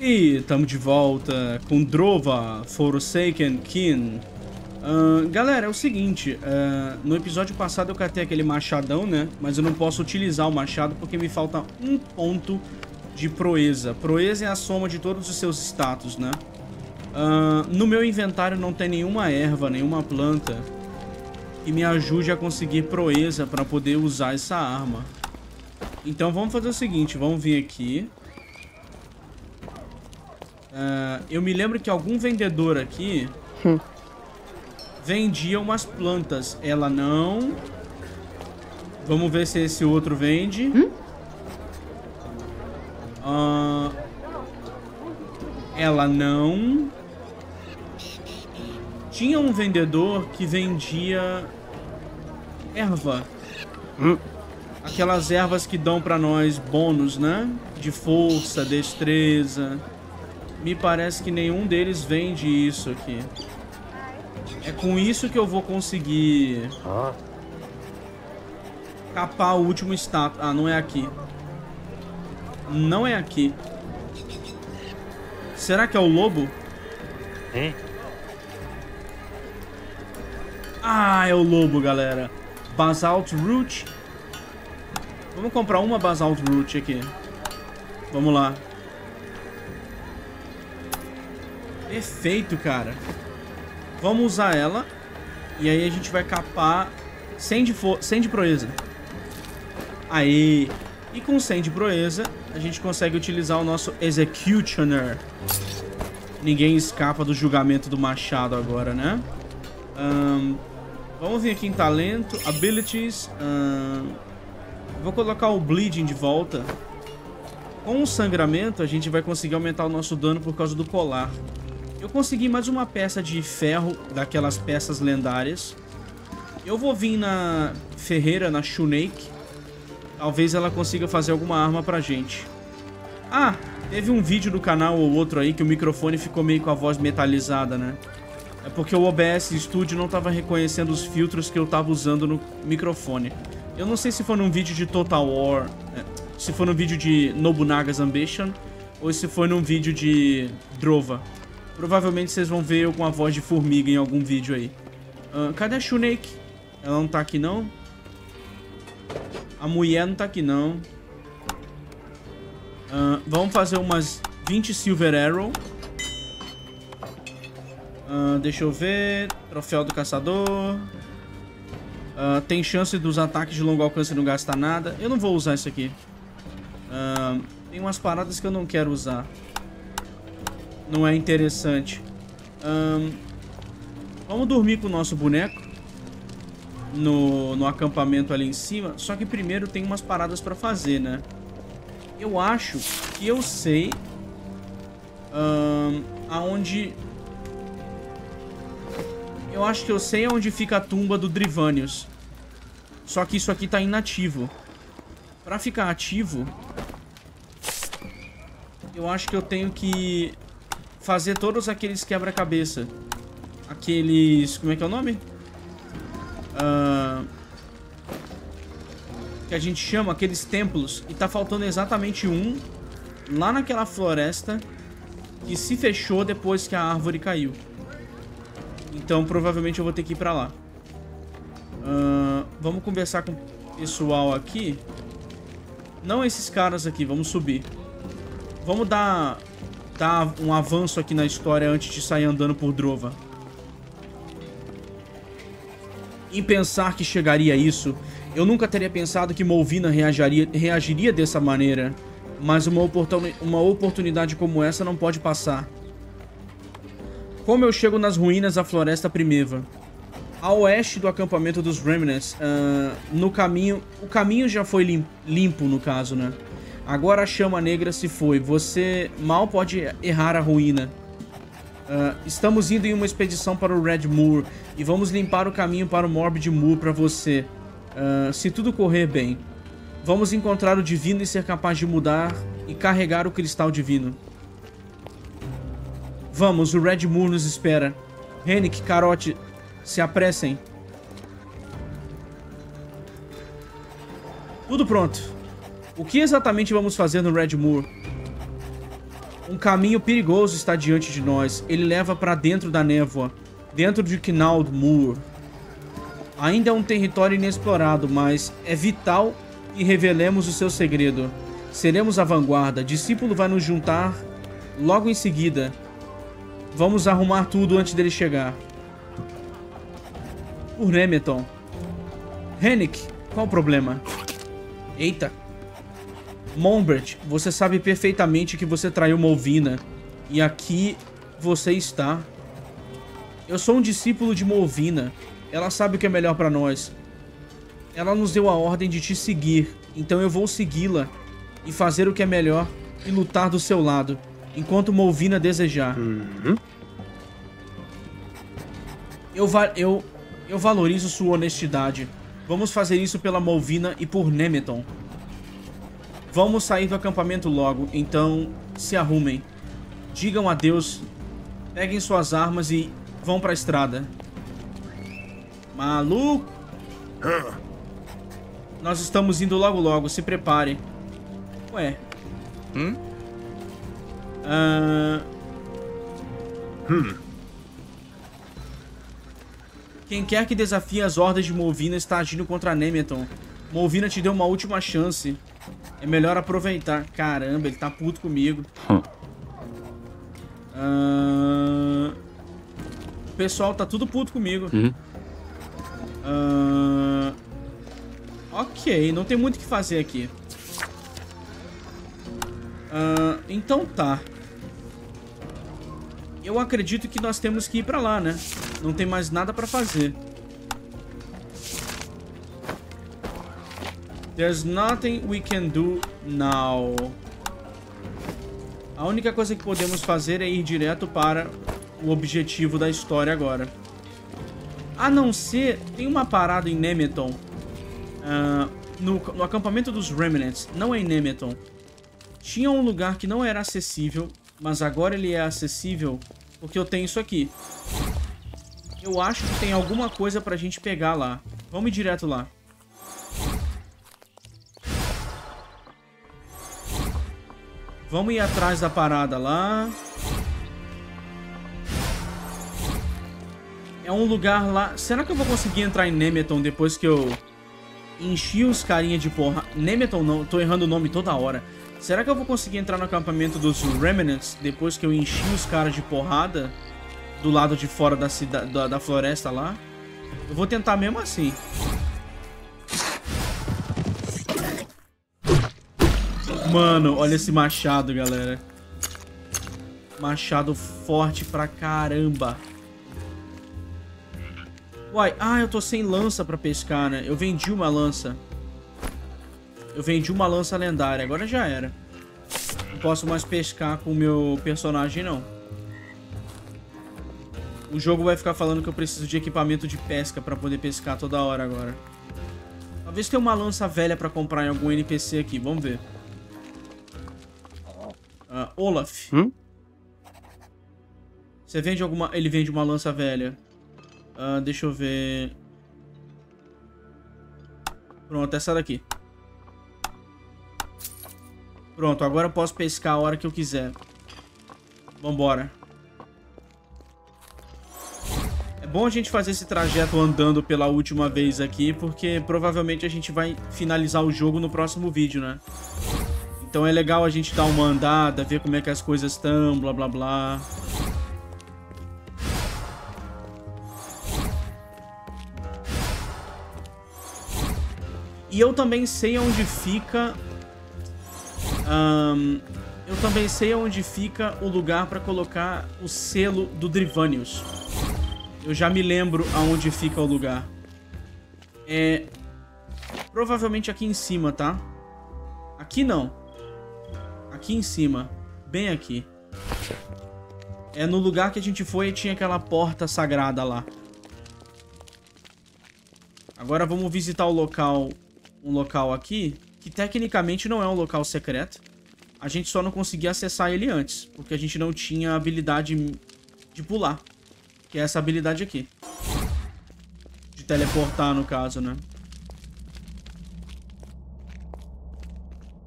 E estamos de volta com Drova, Forsaken Kin. Uh, galera, é o seguinte, uh, no episódio passado eu catei aquele machadão, né? Mas eu não posso utilizar o machado porque me falta um ponto de proeza. Proeza é a soma de todos os seus status, né? Uh, no meu inventário não tem nenhuma erva, nenhuma planta que me ajude a conseguir proeza para poder usar essa arma. Então vamos fazer o seguinte, vamos vir aqui. Uh, eu me lembro que algum vendedor aqui hum. vendia umas plantas. Ela não. Vamos ver se esse outro vende. Hum? Uh, ela não. Tinha um vendedor que vendia erva. Hum. Aquelas ervas que dão para nós bônus, né? De força, destreza. Me parece que nenhum deles vende isso aqui. É com isso que eu vou conseguir... Capar o último status. Ah, não é aqui. Não é aqui. Será que é o lobo? Hein? Ah, é o lobo, galera. Basalt Root. Vamos comprar uma Basalt Root aqui. Vamos lá. Perfeito, cara. Vamos usar ela. E aí a gente vai capar 100 de, 100 de proeza. Aí. E com 100 de proeza, a gente consegue utilizar o nosso Executioner. Ninguém escapa do julgamento do machado agora, né? Um, vamos vir aqui em talento, abilities. Um, vou colocar o bleeding de volta. Com o sangramento, a gente vai conseguir aumentar o nosso dano por causa do colar. Eu consegui mais uma peça de ferro, daquelas peças lendárias. Eu vou vir na ferreira, na Shunake. Talvez ela consiga fazer alguma arma pra gente. Ah, teve um vídeo do canal ou outro aí que o microfone ficou meio com a voz metalizada, né? É porque o OBS Studio não estava reconhecendo os filtros que eu estava usando no microfone. Eu não sei se foi num vídeo de Total War, é, se foi num vídeo de Nobunaga's Ambition, ou se foi num vídeo de Drova. Provavelmente vocês vão ver eu com a voz de formiga em algum vídeo aí. Uh, cadê a Shunake? Ela não tá aqui não? A mulher não tá aqui não. Uh, vamos fazer umas 20 Silver Arrow. Uh, deixa eu ver. Troféu do caçador. Uh, tem chance dos ataques de longo alcance não gastar nada. Eu não vou usar isso aqui. Uh, tem umas paradas que eu não quero usar não é interessante. Vamos dormir com o nosso boneco no, no acampamento ali em cima. Só que primeiro tem umas paradas pra fazer, né? Eu acho que eu sei aonde... Eu acho que eu sei aonde fica a tumba do Drivanius. Só que isso aqui tá inativo. Pra ficar ativo, eu acho que eu tenho que fazer todos aqueles quebra-cabeça. Aqueles... Como é que é o nome? Uh, que a gente chama aqueles templos. E tá faltando exatamente um lá naquela floresta que se fechou depois que a árvore caiu. Então provavelmente eu vou ter que ir pra lá. Uh, vamos conversar com o pessoal aqui. Não esses caras aqui, vamos subir. Vamos dar dar um avanço aqui na história antes de sair andando por Drova. Em pensar que chegaria a isso, eu nunca teria pensado que Molvina reagiria, reagiria dessa maneira. Mas uma, uma oportunidade como essa não pode passar. Como eu chego nas ruínas da Floresta Primeva? A oeste do acampamento dos Remnants, uh, no caminho... O caminho já foi limpo, limpo, no caso, né? Agora a chama negra se foi. Você mal pode errar a ruína. Uh, estamos indo em uma expedição para o Red Moor e vamos limpar o caminho para o Morbid Moor para você. Uh, se tudo correr bem. Vamos encontrar o divino e ser capaz de mudar e carregar o cristal divino. Vamos, o Red Moor nos espera. Henrik, Carote, se apressem. Tudo pronto. O que exatamente vamos fazer no Red Moor? Um caminho perigoso está diante de nós. Ele leva para dentro da névoa, dentro de Knald Moor. Ainda é um território inexplorado, mas é vital que revelemos o seu segredo. Seremos a vanguarda. Discípulo vai nos juntar logo em seguida. Vamos arrumar tudo antes dele chegar. Por Nemeton. Henrik, qual o problema? Eita. Mombert, você sabe perfeitamente que você traiu Molvina. E aqui você está. Eu sou um discípulo de Molvina. Ela sabe o que é melhor para nós. Ela nos deu a ordem de te seguir, então eu vou segui-la e fazer o que é melhor e lutar do seu lado, enquanto Molvina desejar. Uhum. Eu, va eu, eu valorizo sua honestidade. Vamos fazer isso pela Molvina e por Nemeton. Vamos sair do acampamento logo, então se arrumem. Digam adeus, peguem suas armas e vão pra estrada. Maluco! Nós estamos indo logo logo, se prepare. Ué. Hum? Uh... Hum. Quem quer que desafie as hordas de Molvina está agindo contra Nemeton. Molvina te deu uma última chance. É melhor aproveitar. Caramba, ele tá puto comigo. Hum. Uh... O pessoal tá tudo puto comigo. Uh... Ok, não tem muito o que fazer aqui. Uh, então tá. Eu acredito que nós temos que ir pra lá, né? Não tem mais nada pra fazer. There's nothing we can do now. A única coisa que podemos fazer é ir direto para o objetivo da história agora. A não ser... Tem uma parada em Nemeton. Uh, no, no acampamento dos Remnants. Não é em Nemeton. Tinha um lugar que não era acessível. Mas agora ele é acessível. Porque eu tenho isso aqui. Eu acho que tem alguma coisa pra gente pegar lá. Vamos ir direto lá. Vamos ir atrás da parada lá. É um lugar lá... Será que eu vou conseguir entrar em Nemeton depois que eu enchi os carinha de porra... Nemeton não, tô errando o nome toda hora. Será que eu vou conseguir entrar no acampamento dos Remnants depois que eu enchi os caras de porrada do lado de fora da, cidade, da, da floresta lá? Eu vou tentar mesmo assim. Mano, olha esse machado, galera. Machado forte pra caramba. Uai, ah, eu tô sem lança pra pescar, né? Eu vendi uma lança. Eu vendi uma lança lendária, agora já era. Não posso mais pescar com o meu personagem, não. O jogo vai ficar falando que eu preciso de equipamento de pesca pra poder pescar toda hora agora. Talvez tenha uma lança velha pra comprar em algum NPC aqui, vamos ver. Uh, Olaf. Hum? Você vende alguma... Ele vende uma lança velha. Uh, deixa eu ver... Pronto, essa daqui. Pronto, agora eu posso pescar a hora que eu quiser. Vambora. É bom a gente fazer esse trajeto andando pela última vez aqui, porque provavelmente a gente vai finalizar o jogo no próximo vídeo, né? Então é legal a gente dar uma andada, ver como é que as coisas estão, blá blá blá. E eu também sei onde fica... Um, eu também sei onde fica o lugar para colocar o selo do Drivanius. Eu já me lembro aonde fica o lugar. É... Provavelmente aqui em cima, tá? Aqui não. Aqui em cima. Bem aqui. É no lugar que a gente foi e tinha aquela porta sagrada lá. Agora vamos visitar o local, um local aqui, que tecnicamente não é um local secreto. A gente só não conseguia acessar ele antes, porque a gente não tinha habilidade de pular. Que é essa habilidade aqui. De teleportar, no caso, né?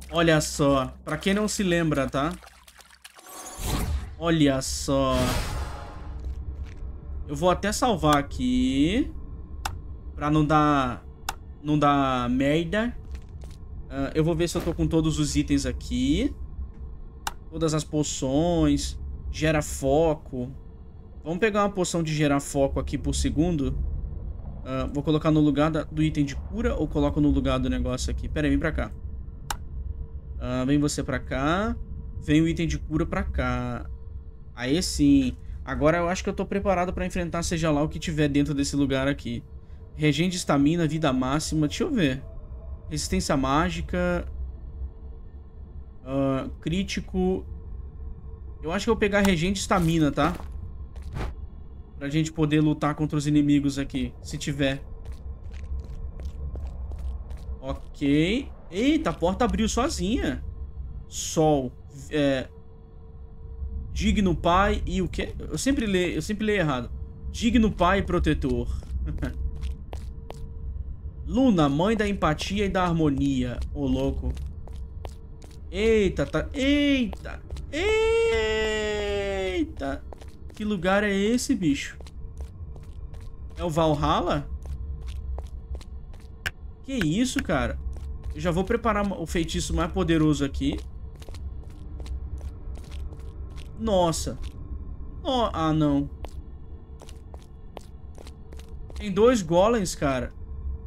Olha só, pra quem não se lembra, tá? Olha só. Eu vou até salvar aqui. Pra não dar... Não dar merda. Uh, eu vou ver se eu tô com todos os itens aqui. Todas as poções. Gera foco. Vamos pegar uma poção de gerar foco aqui por segundo. Uh, vou colocar no lugar da, do item de cura ou coloco no lugar do negócio aqui? Pera aí, vem pra cá. Uh, vem você pra cá. Vem o item de cura pra cá. Aí sim. Agora eu acho que eu tô preparado pra enfrentar seja lá o que tiver dentro desse lugar aqui. Regente de estamina, vida máxima. Deixa eu ver. Resistência mágica. Uh, crítico. Eu acho que eu vou pegar regente de estamina, tá? Pra gente poder lutar contra os inimigos aqui. Se tiver. Ok. Eita, a porta abriu sozinha. Sol. É... Digno pai e o quê? Eu sempre leio, eu sempre leio errado. Digno pai e protetor. Luna, mãe da empatia e da harmonia. Ô, oh, louco. Eita, tá... Eita! Eita! Que lugar é esse, bicho? É o Valhalla? Que isso, cara? Já vou preparar o feitiço mais poderoso aqui. Nossa. Oh, ah, não. Tem dois golems, cara.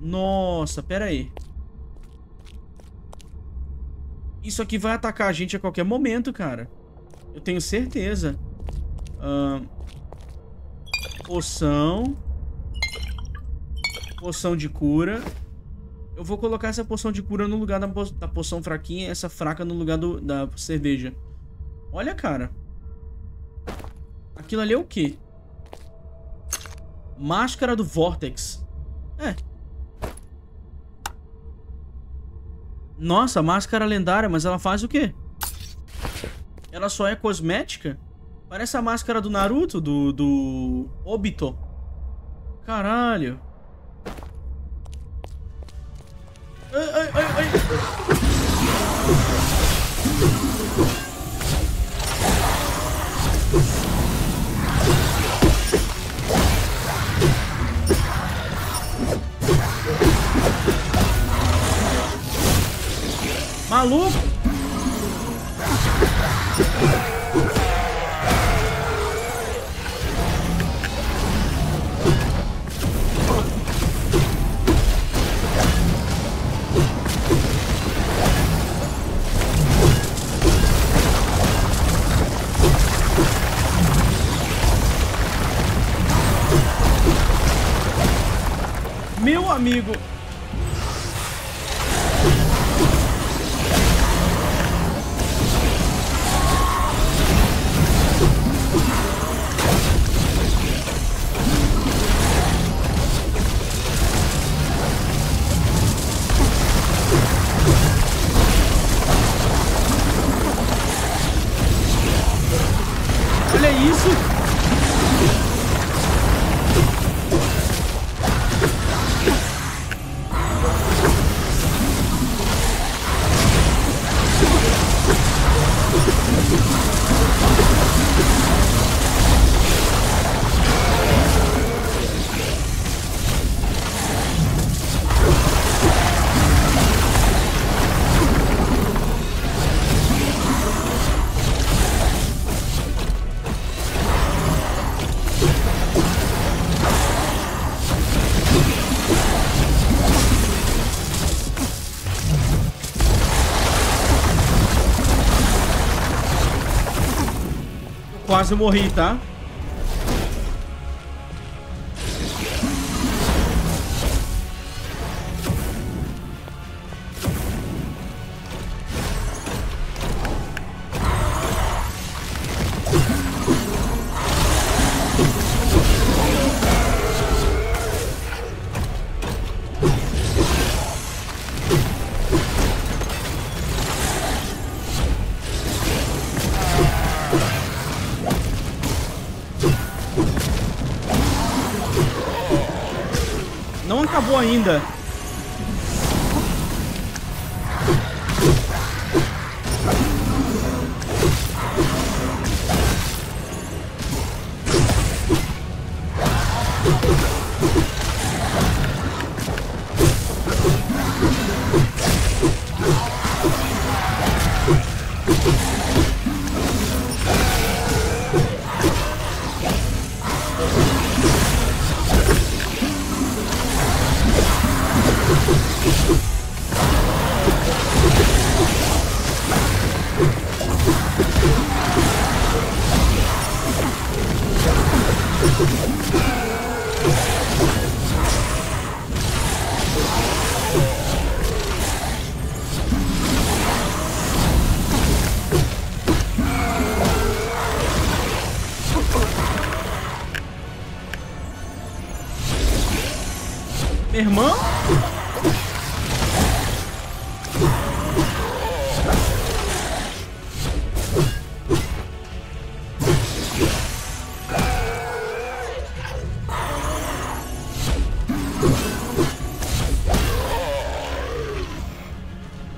Nossa, pera aí. Isso aqui vai atacar a gente a qualquer momento, cara. Eu tenho certeza. Uh, poção. Poção de cura. Eu vou colocar essa poção de cura no lugar da, po da poção fraquinha essa fraca no lugar do, da cerveja. Olha, cara. Aquilo ali é o quê? Máscara do Vortex. É, Nossa, máscara lendária, mas ela faz o quê? Ela só é cosmética? Parece a máscara do Naruto, do, do Obito. Caralho. Quase morri, tá? Ainda. Irmão?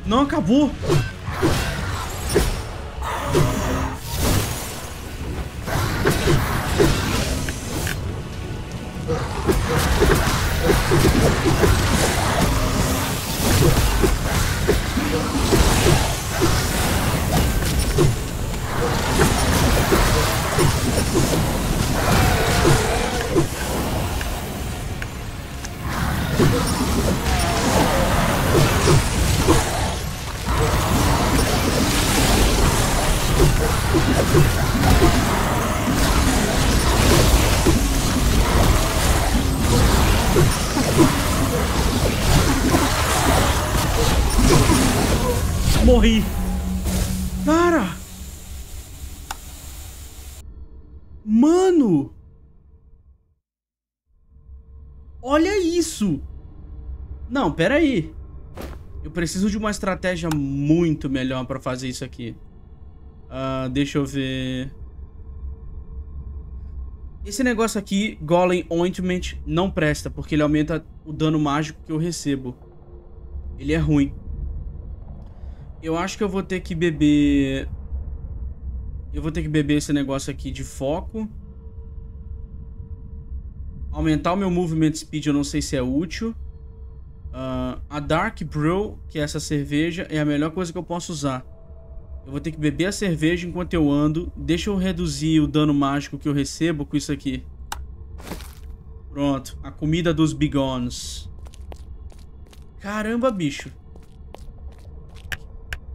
Não acabou. Morri. Cara. Mano. Olha isso. Não, pera aí. Eu preciso de uma estratégia muito melhor pra fazer isso aqui. Uh, deixa eu ver... Esse negócio aqui, Golem Ointment, não presta, porque ele aumenta o dano mágico que eu recebo. Ele é ruim. Eu acho que eu vou ter que beber... Eu vou ter que beber esse negócio aqui de foco. Aumentar o meu movement speed eu não sei se é útil. Uh, a Dark Brew, que é essa cerveja, é a melhor coisa que eu posso usar. Eu vou ter que beber a cerveja enquanto eu ando. Deixa eu reduzir o dano mágico que eu recebo com isso aqui. Pronto. A comida dos bigones. Caramba, bicho.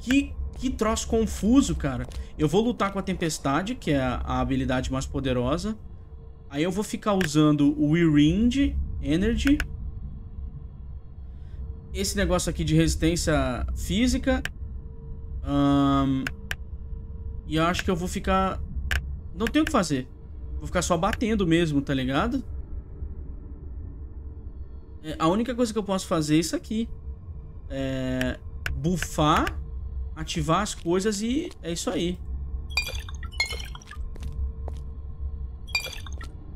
Que, que troço confuso, cara. Eu vou lutar com a Tempestade, que é a, habilidade mais poderosa. Aí eu vou ficar usando o Wind Energy. Esse negócio aqui de resistência física. Um, e acho que eu vou ficar... Não tenho o que fazer. Vou ficar só batendo mesmo, tá ligado? É, a única coisa que eu posso fazer é isso aqui. É... Bufar ativar as coisas e é isso aí.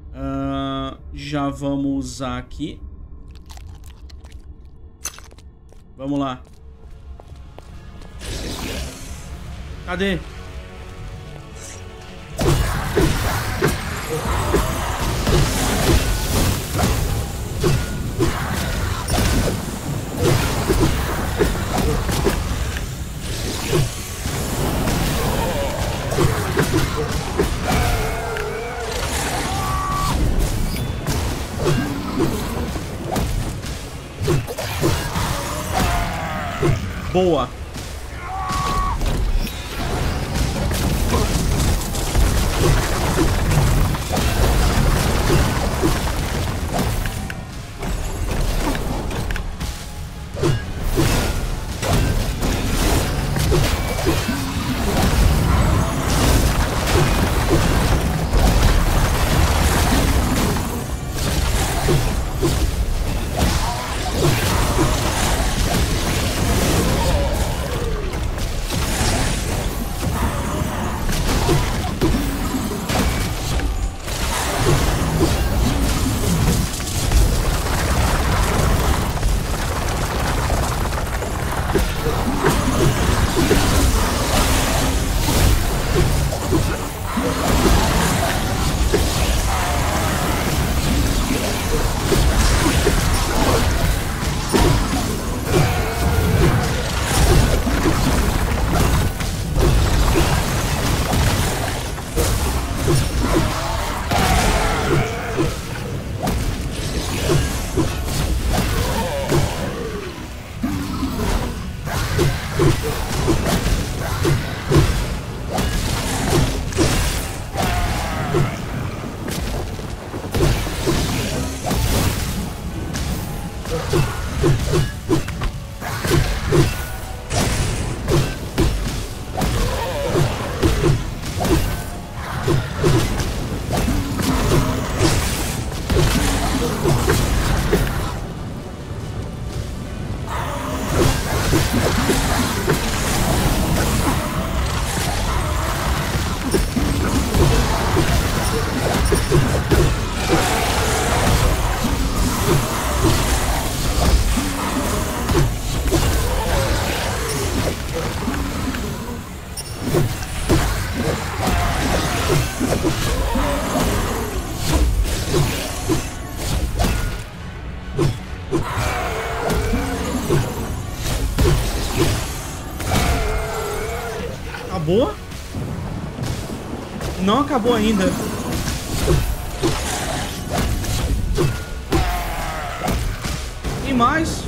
Uh, já vamos usar aqui. Vamos lá. Cadê? Boa. Acabou? Não acabou ainda. E mais?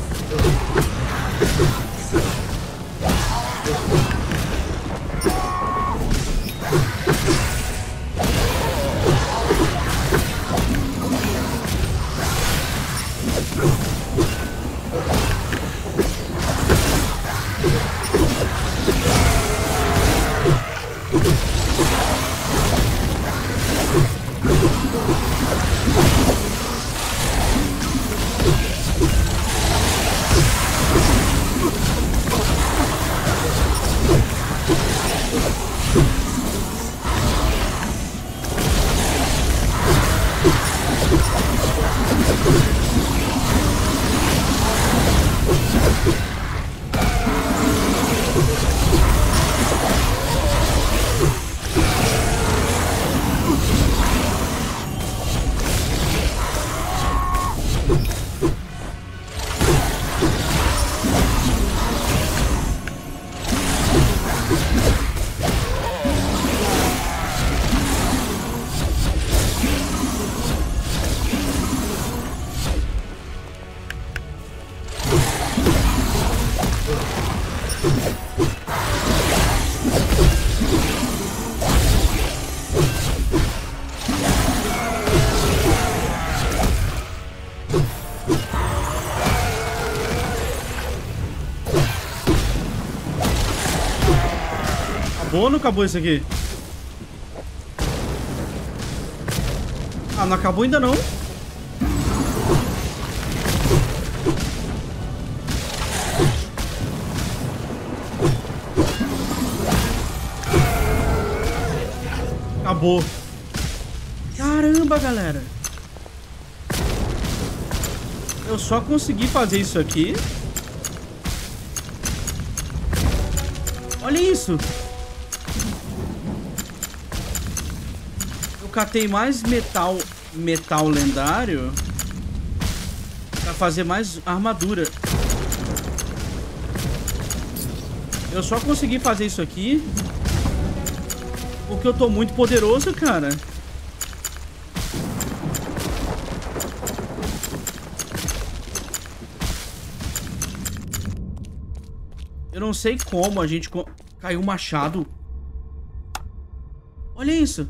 Não acabou isso aqui? Ah, não acabou ainda não? Acabou. Caramba, galera. Eu só consegui fazer isso aqui. Olha isso. Catei mais metal, metal lendário pra fazer mais armadura. Eu só consegui fazer isso aqui porque eu tô muito poderoso, cara. Eu não sei como a gente... Caiu um machado. Olha isso.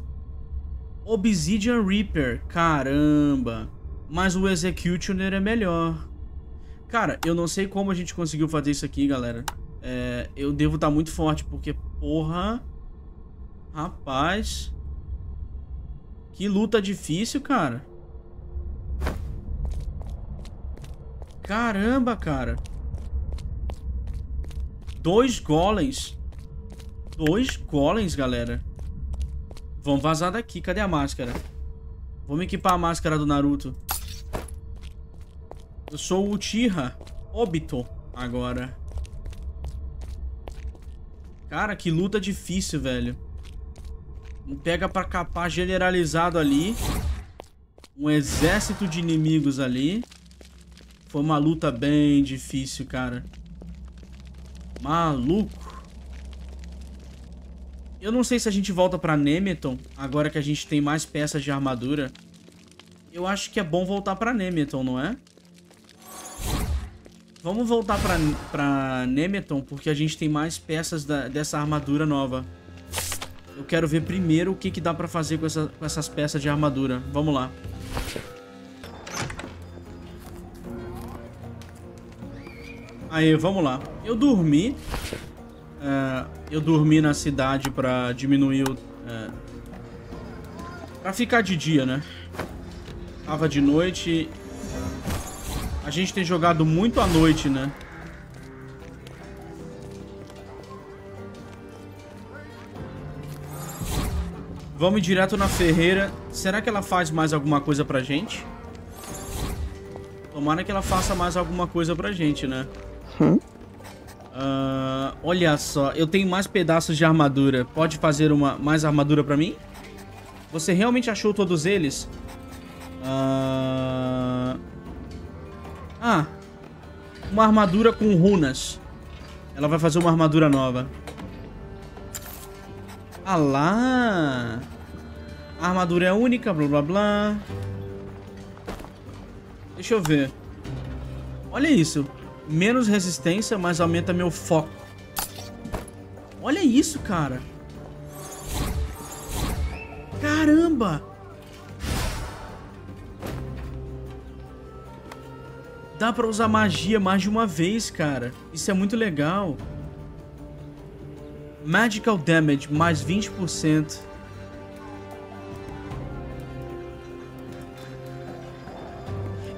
Obsidian Reaper, caramba. Mas o Executioner é melhor. Cara, eu não sei como a gente conseguiu fazer isso aqui, galera. É, eu devo estar tá muito forte, porque, porra... Rapaz... Que luta difícil, cara. Caramba, cara. Dois golems. Dois golems, galera. Vamos vazar daqui. Cadê a máscara? Vamos equipar a máscara do Naruto. Eu sou o Uchiha Obito agora. Cara, que luta difícil, velho. Pega pra capar generalizado ali. Um exército de inimigos ali. Foi uma luta bem difícil, cara. Maluco. Eu não sei se a gente volta pra Nemeton, agora que a gente tem mais peças de armadura. Eu acho que é bom voltar pra Nemeton, não é? Vamos voltar pra, pra Nemeton, porque a gente tem mais peças da, dessa armadura nova. Eu quero ver primeiro o que, que dá pra fazer com, essa, com essas peças de armadura. Vamos lá. Aí, vamos lá. Eu dormi. É, eu dormi na cidade pra diminuir o... É, pra ficar de dia, né? Tava de noite. A gente tem jogado muito à noite, né? Vamos direto na ferreira. Será que ela faz mais alguma coisa pra gente? Tomara que ela faça mais alguma coisa pra gente, né? Hum? Uh, olha só, eu tenho mais pedaços de armadura. Pode fazer uma mais armadura pra mim? Você realmente achou todos eles? Ah... ah, uma armadura com runas. Ela vai fazer uma armadura nova. Ah lá! A armadura é única, blá blá blá. Deixa eu ver. Olha isso. Menos resistência, mas aumenta meu foco. Olha isso, cara. Caramba! Dá pra usar magia mais de uma vez, cara. Isso é muito legal. Magical Damage, mais 20%.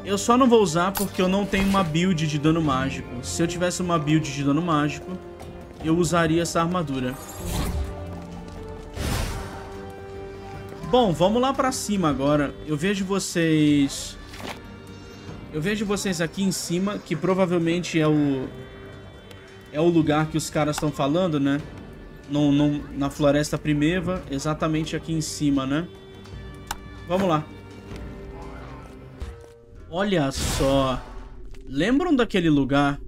Eu só não vou usar porque eu não tenho uma build de dano mágico. Se eu tivesse uma build de dano mágico, eu usaria essa armadura. Bom, vamos lá pra cima agora. Eu vejo vocês... Eu vejo vocês aqui em cima, que provavelmente é o... É o lugar que os caras estão falando, né? No, no, na Floresta Primeva, exatamente aqui em cima, né? Vamos lá. Olha só. Lembram daquele lugar?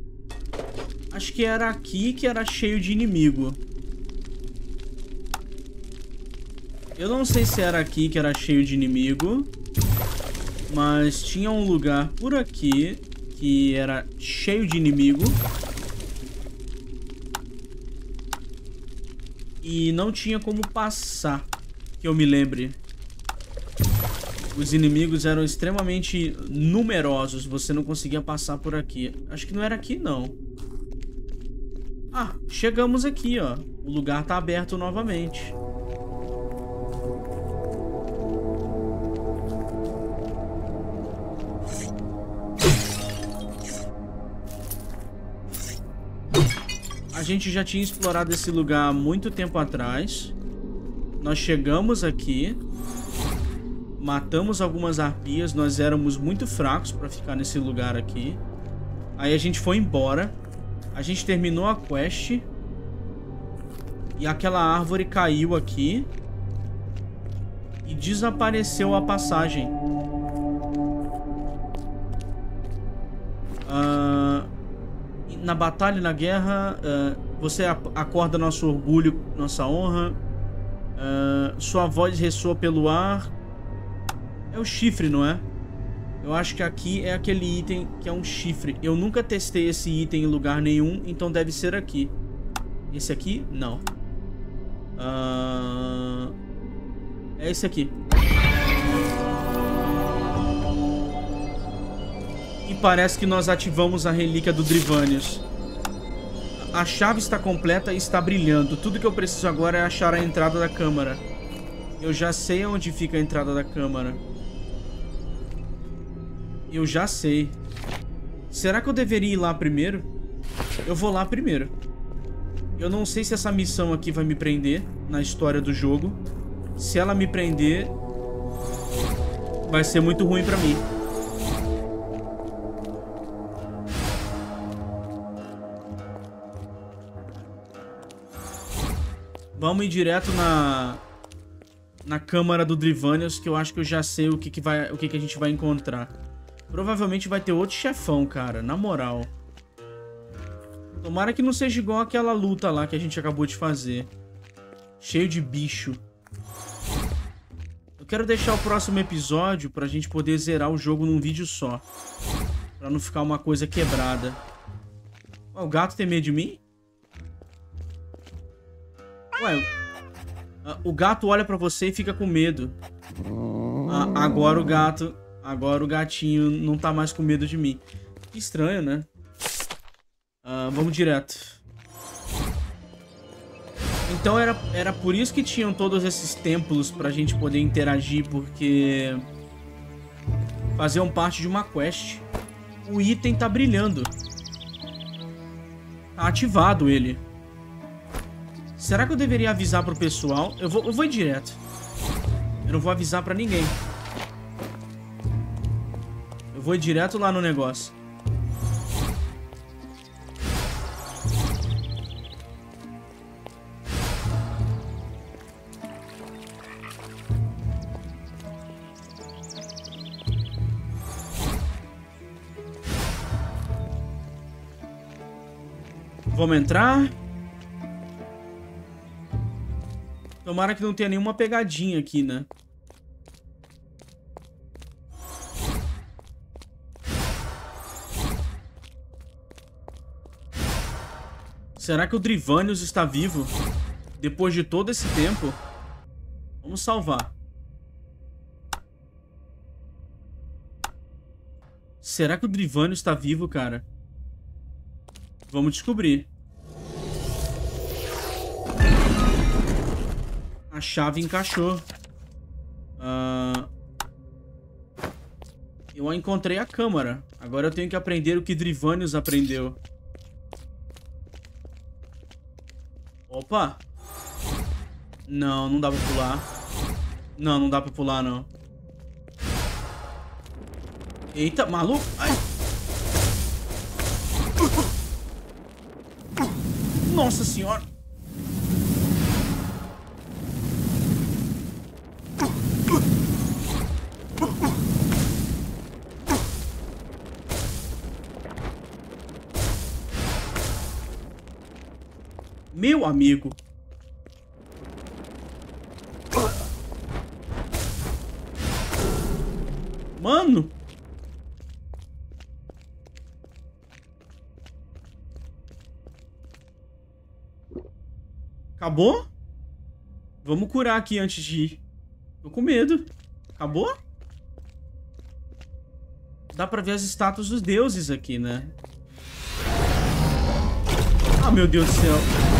Acho que era aqui que era cheio de inimigo. Eu não sei se era aqui que era cheio de inimigo. Mas tinha um lugar por aqui que era cheio de inimigo. E não tinha como passar, que eu me lembre. Os inimigos eram extremamente numerosos, você não conseguia passar por aqui. Acho que não era aqui, não. Ah, chegamos aqui, ó. O lugar tá aberto novamente. A gente já tinha explorado esse lugar há muito tempo atrás. Nós chegamos aqui. Matamos algumas arpias, nós éramos muito fracos para ficar nesse lugar aqui. Aí a gente foi embora. A gente terminou a quest. E aquela árvore caiu aqui. E desapareceu a passagem. Uh, na batalha, na guerra, uh, você acorda nosso orgulho, nossa honra. Uh, sua voz ressoa pelo ar é o chifre, não é? Eu acho que aqui é aquele item que é um chifre. Eu nunca testei esse item em lugar nenhum, então deve ser aqui. Esse aqui? Não. Uh... É esse aqui. E parece que nós ativamos a relíquia do Drivanius. A chave está completa e está brilhando. Tudo que eu preciso agora é achar a entrada da câmara. Eu já sei onde fica a entrada da câmara. Eu já sei. Será que eu deveria ir lá primeiro? Eu vou lá primeiro. Eu não sei se essa missão aqui vai me prender na história do jogo. Se ela me prender, vai ser muito ruim pra mim. Vamos ir direto na na câmara do Drivanius, que eu acho que eu já sei o que, que, vai, o que, que a gente vai encontrar. Provavelmente vai ter outro chefão, cara. Na moral. Tomara que não seja igual aquela luta lá que a gente acabou de fazer. Cheio de bicho. Eu quero deixar o próximo episódio pra gente poder zerar o jogo num vídeo só. Pra não ficar uma coisa quebrada. o gato tem medo de mim? Ué, o gato olha pra você e fica com medo. Ah, agora o gato Agora o gatinho não tá mais com medo de mim. Que estranho, né? Uh, vamos direto. Então era, era por isso que tinham todos esses templos pra gente poder interagir, porque... Faziam parte de uma quest. O item tá brilhando. Tá ativado ele. Será que eu deveria avisar pro pessoal? Eu vou, eu vou ir direto. Eu não vou avisar pra ninguém vou direto lá no negócio. Vamos entrar. Tomara que não tenha nenhuma pegadinha aqui, né? Será que o Drivanius está vivo? Depois de todo esse tempo? Vamos salvar. Será que o Drivanius está vivo, cara? Vamos descobrir. A chave encaixou. Uh... Eu encontrei a câmara. Agora eu tenho que aprender o que Drivanius aprendeu. Opa! Não, não dá pra pular. Não, não dá pra pular, não. Eita, maluco! Ai! Nossa senhora! Meu amigo. Mano. Acabou? Vamos curar aqui antes de ir. Tô com medo. Acabou? Dá pra ver as estátuas dos deuses aqui, né? Ah, meu Deus do céu.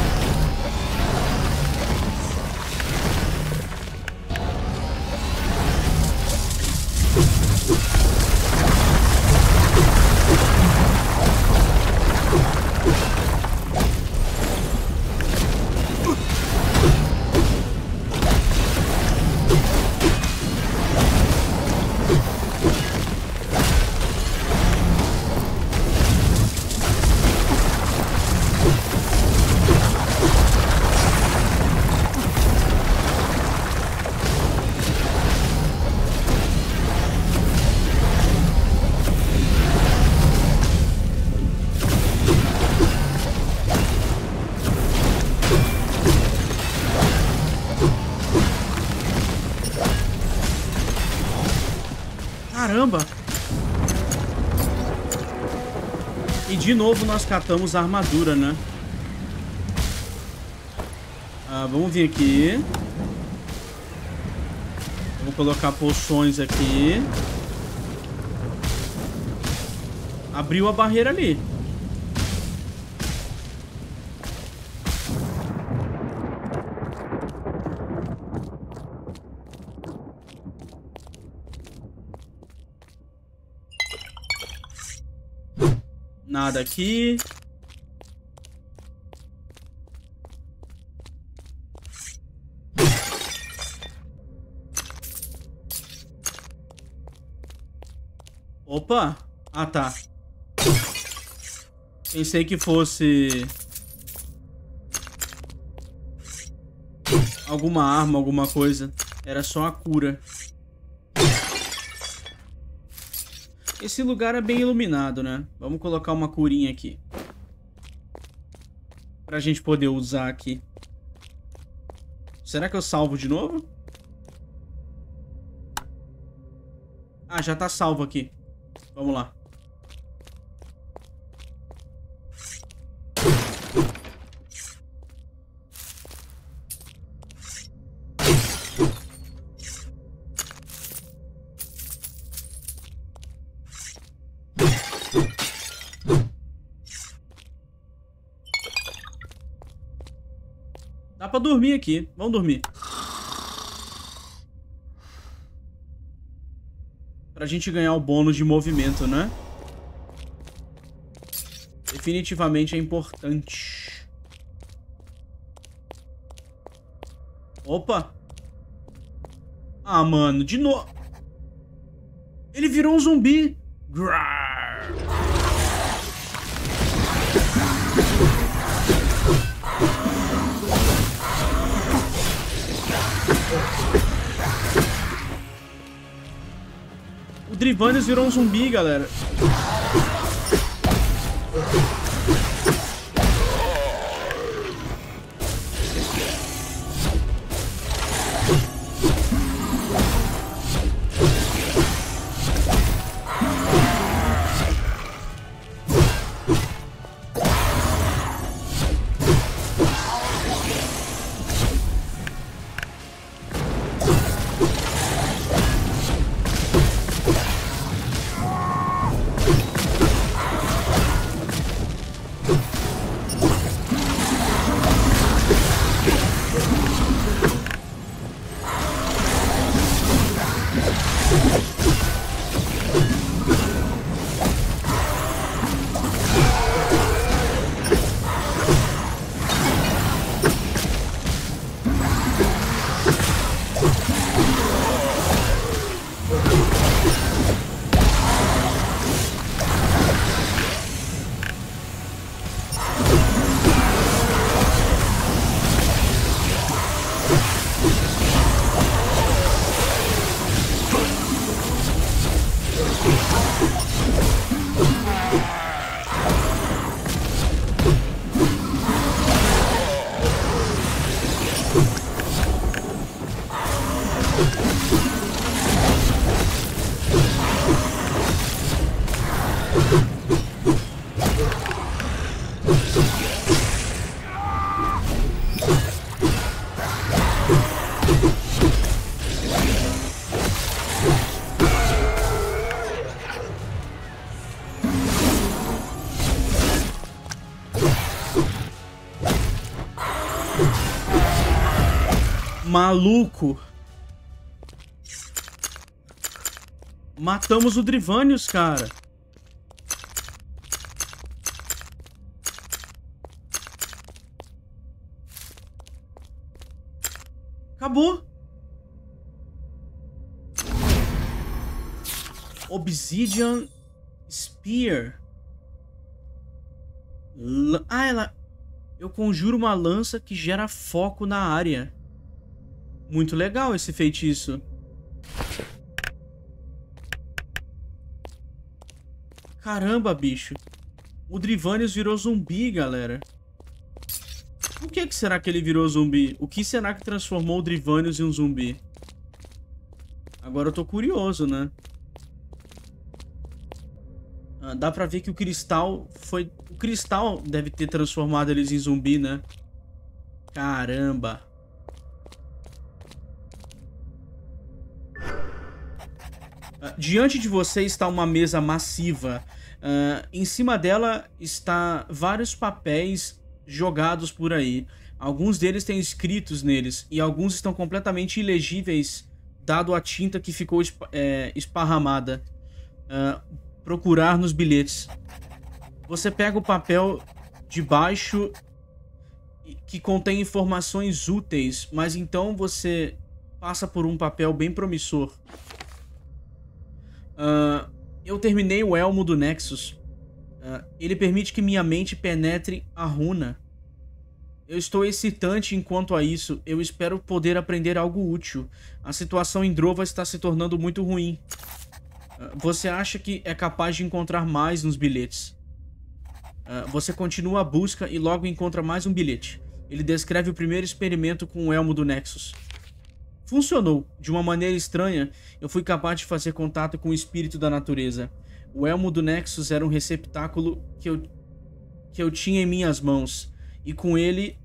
De novo nós catamos a armadura, né? Ah, vamos vir aqui. Vou colocar poções aqui. Abriu a barreira ali. Nada aqui. Opa! Ah, tá. Pensei que fosse... Alguma arma, alguma coisa. Era só a cura. Esse lugar é bem iluminado, né? Vamos colocar uma curinha aqui. Pra gente poder usar aqui. Será que eu salvo de novo? Ah, já tá salvo aqui. Vamos lá. Dá pra dormir aqui. Vamos dormir. Pra gente ganhar o bônus de movimento, né? Definitivamente é importante. Opa! Ah, mano, de novo. Ele virou um zumbi. Grrr. Drivanius virou um zumbi, galera. Maluco. Matamos o Drivanius, cara. Acabou. Obsidian Spear. L ah, ela... Eu conjuro uma lança que gera foco na área. Muito legal esse feitiço. Caramba, bicho. O Drivanius virou zumbi, galera. Por que, que será que ele virou zumbi? O que será que transformou o Drivanius em um zumbi? Agora eu tô curioso, né? Ah, dá pra ver que o cristal foi... O cristal deve ter transformado eles em zumbi, né? Caramba. Diante de você está uma mesa massiva. Uh, em cima dela está vários papéis jogados por aí. Alguns deles têm escritos neles e alguns estão completamente ilegíveis, dado a tinta que ficou é, esparramada. Uh, procurar nos bilhetes. Você pega o papel de baixo que contém informações úteis, mas então você passa por um papel bem promissor. Uh, eu terminei o elmo do Nexus. Uh, ele permite que minha mente penetre a runa. Eu estou excitante enquanto a isso. Eu espero poder aprender algo útil. A situação em Drova está se tornando muito ruim. Uh, você acha que é capaz de encontrar mais nos bilhetes. você continua a busca e logo encontra mais um bilhete. Ele descreve o primeiro experimento com o elmo do Nexus. Funcionou. De uma maneira estranha, eu fui capaz de fazer contato com o espírito da natureza. O elmo do Nexus era um receptáculo que eu, que eu tinha em minhas mãos. E com ele.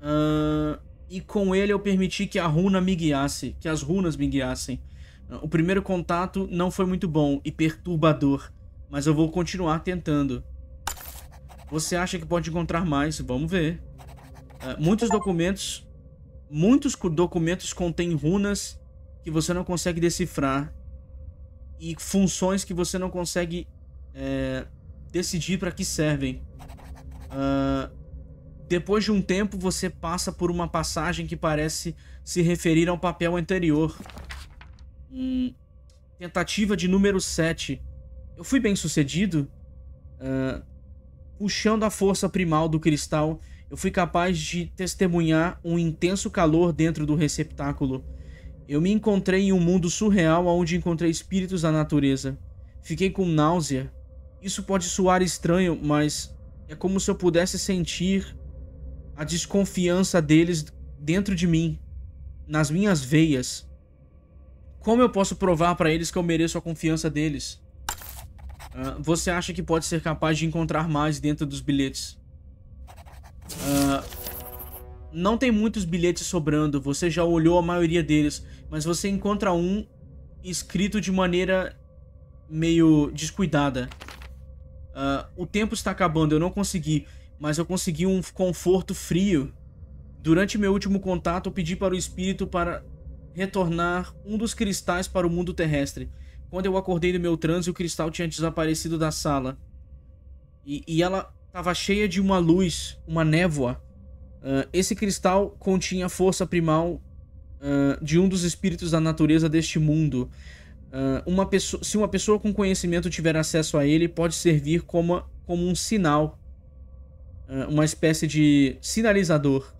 Uh, e com ele eu permiti que a runa me guiasse. Que as runas me guiassem. O primeiro contato não foi muito bom e perturbador. Mas eu vou continuar tentando. Você acha que pode encontrar mais? Vamos ver. Uh, muitos documentos Muitos documentos contêm runas que você não consegue decifrar e funções que você não consegue é, decidir para que servem. Uh, depois de um tempo, você passa por uma passagem que parece se referir ao papel anterior. Hum, tentativa de número 7. Eu fui bem sucedido? Uh, puxando a força primal do cristal eu fui capaz de testemunhar um intenso calor dentro do receptáculo. Eu me encontrei em um mundo surreal onde encontrei espíritos da natureza. Fiquei com náusea. Isso pode soar estranho, mas é como se eu pudesse sentir a desconfiança deles dentro de mim, nas minhas veias. Como eu posso provar para eles que eu mereço a confiança deles? Uh, você acha que pode ser capaz de encontrar mais dentro dos bilhetes? Uh, não tem muitos bilhetes sobrando, você já olhou a maioria deles, mas você encontra um escrito de maneira meio descuidada. Uh, o tempo está acabando, eu não consegui, mas eu consegui um conforto frio. Durante meu último contato, eu pedi para o espírito para retornar um dos cristais para o mundo terrestre. Quando eu acordei do meu transe, o cristal tinha desaparecido da sala. E, e ela estava cheia de uma luz, uma névoa. Uh, esse cristal continha a força primal uh, de um dos espíritos da natureza deste mundo. Uh, uma pessoa, se uma pessoa com conhecimento tiver acesso a ele, pode servir como, como um sinal, uma espécie de sinalizador.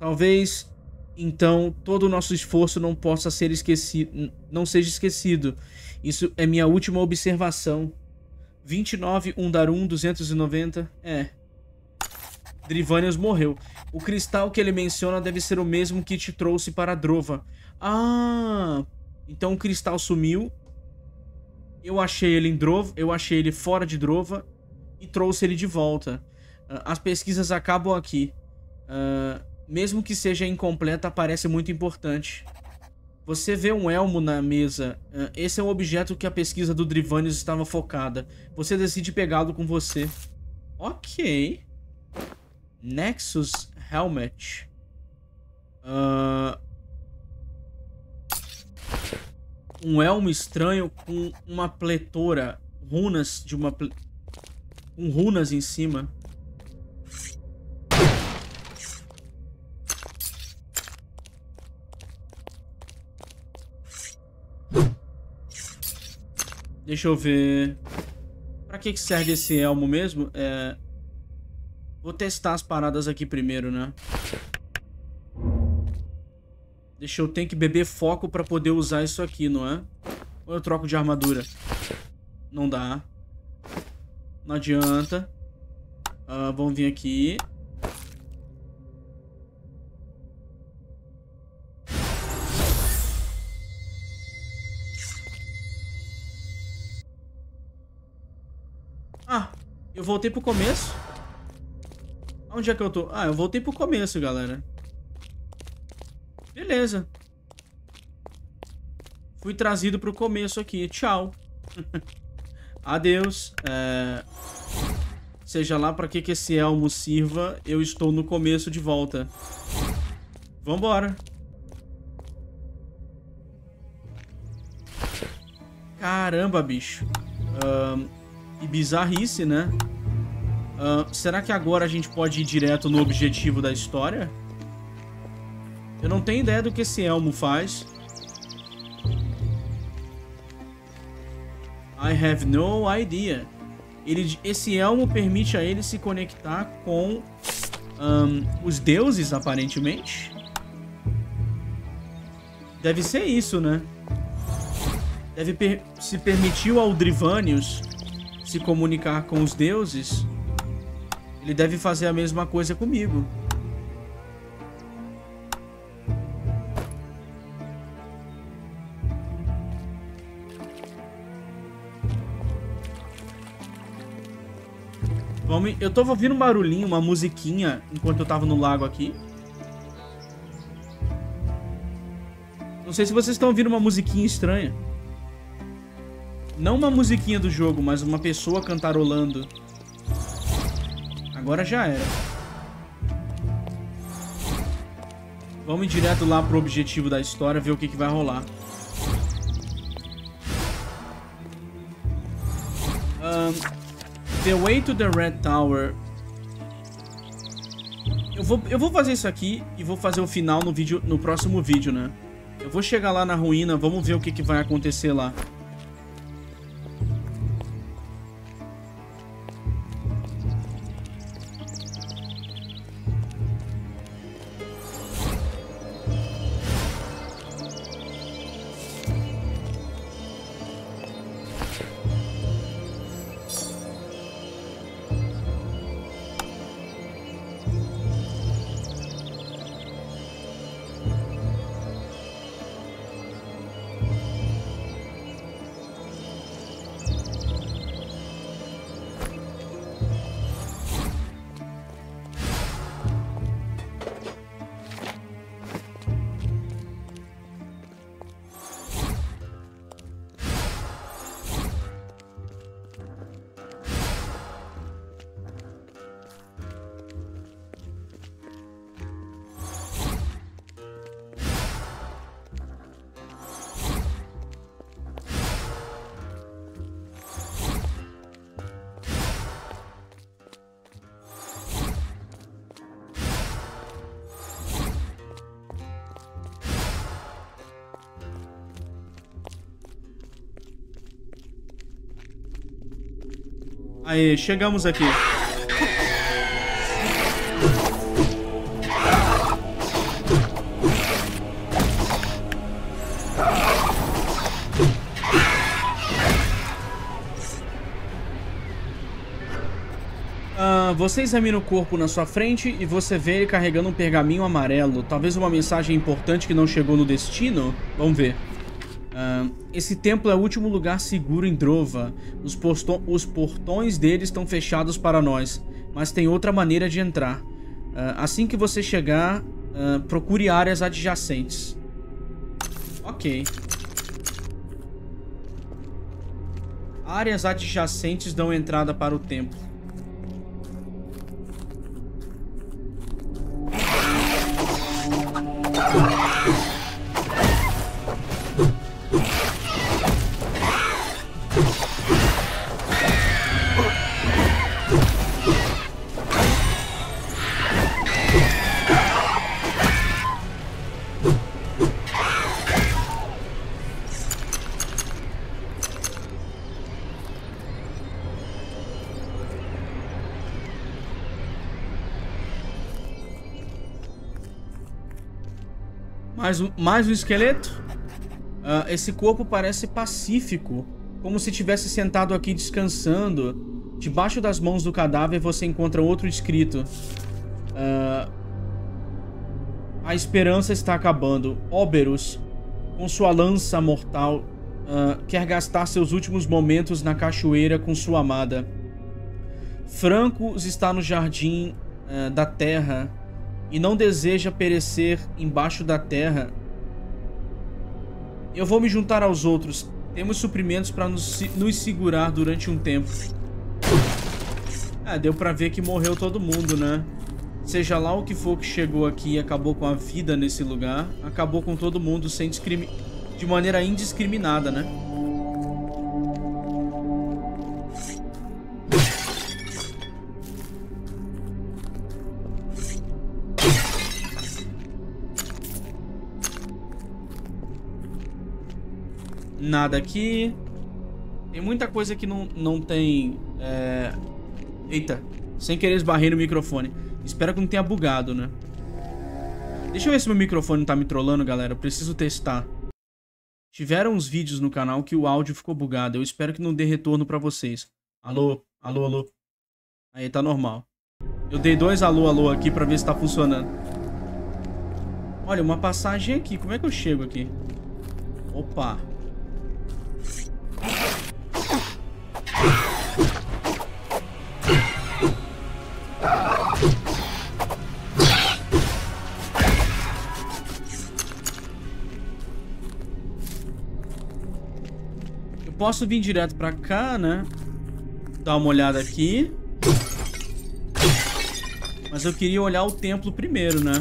Talvez então todo o nosso esforço não possa ser esquecido, não seja esquecido. Isso é minha última observação. 29, Undarum, 290. É. Drivanius morreu. O cristal que ele menciona deve ser o mesmo que te trouxe para Drova. Ah! Então o cristal sumiu. Eu achei ele em Drova, eu achei ele fora de Drova e trouxe ele de volta. Uh, as pesquisas acabam aqui. Uh, mesmo que seja incompleta, parece muito importante. Você vê um elmo na mesa. Uh, esse é o objeto que a pesquisa do Drivanius estava focada. Você decide pegá-lo com você. Ok. Nexus Helmet. Uh... Um elmo estranho com uma pletora. Runas de uma... Com runas em cima. Deixa eu ver... Pra que serve esse elmo mesmo? É... Vou testar as paradas aqui primeiro, né? Deixa eu ter que beber foco pra poder usar isso aqui, não é? Ou eu troco de armadura? Não dá. Não adianta. Uh, vamos vir aqui. Voltei pro começo. Onde é que eu tô? Ah, eu voltei pro começo, galera. Beleza. Fui trazido pro começo aqui. Tchau. Adeus. É... Seja lá pra que, que esse elmo sirva, eu estou no começo de volta. Vambora. Caramba, bicho. Um, e bizarrice, né? Uh, será que agora a gente pode ir direto no objetivo da história? Eu não tenho ideia do que esse elmo faz. I have no idea. Ele, esse elmo permite a ele se conectar com um, os deuses, aparentemente. Deve ser isso, né? Deve per se permitiu ao Drivanius se comunicar com os deuses, ele deve fazer a mesma coisa comigo. Vamos, eu tô ouvindo um barulhinho, uma musiquinha, enquanto eu tava no lago aqui. Não sei se vocês estão ouvindo uma musiquinha estranha. Não uma musiquinha do jogo, mas uma pessoa cantarolando. Agora já era. Vamos ir direto lá pro objetivo da história, ver o que, que vai rolar. Um, the Way to the Red Tower. Eu vou, eu vou fazer isso aqui e vou fazer o final no, vídeo, no próximo vídeo, né? Eu vou chegar lá na ruína, vamos ver o que, que vai acontecer lá. Aê, chegamos aqui. Uh, você examina o corpo na sua frente e você vê ele carregando um pergaminho amarelo. Talvez uma mensagem importante que não chegou no destino? Vamos ver. Uh, esse templo é o último lugar seguro em Drova. Os, os portões dele estão fechados para nós, mas tem outra maneira de entrar. Uh, assim que você chegar, procure áreas adjacentes. Ok. Áreas adjacentes dão entrada para o templo. Mais um, mais um esqueleto. Uh, esse corpo parece pacífico, como se tivesse sentado aqui descansando. Debaixo das mãos do cadáver você encontra outro escrito. Uh, a esperança está acabando. Oberus, com sua lança mortal, uh, quer gastar seus últimos momentos na cachoeira com sua amada. Francos está no jardim da terra e não deseja perecer embaixo da terra, eu vou me juntar aos outros. Temos suprimentos para nos, nos segurar durante um tempo. Ah, deu pra ver que morreu todo mundo, né? Seja lá o que for que chegou aqui e acabou com a vida nesse lugar, acabou com todo mundo sem discrimi de maneira indiscriminada, né? Nada aqui. Tem muita coisa que não, não tem... É... Eita. Sem querer esbarrei no microfone. Espero que não tenha bugado, né? Deixa eu ver se meu microfone tá me trollando, galera. Eu preciso testar. Tiveram uns vídeos no canal que o áudio ficou bugado. Eu espero que não dê retorno pra vocês. Alô? Alô, alô? Aí, tá normal. Eu dei dois alô, alô aqui pra ver se tá funcionando. Olha, uma passagem aqui. Como é que eu chego aqui? Opa. Posso vir direto pra cá, né? Dar uma olhada aqui. Mas eu queria olhar o templo primeiro, né?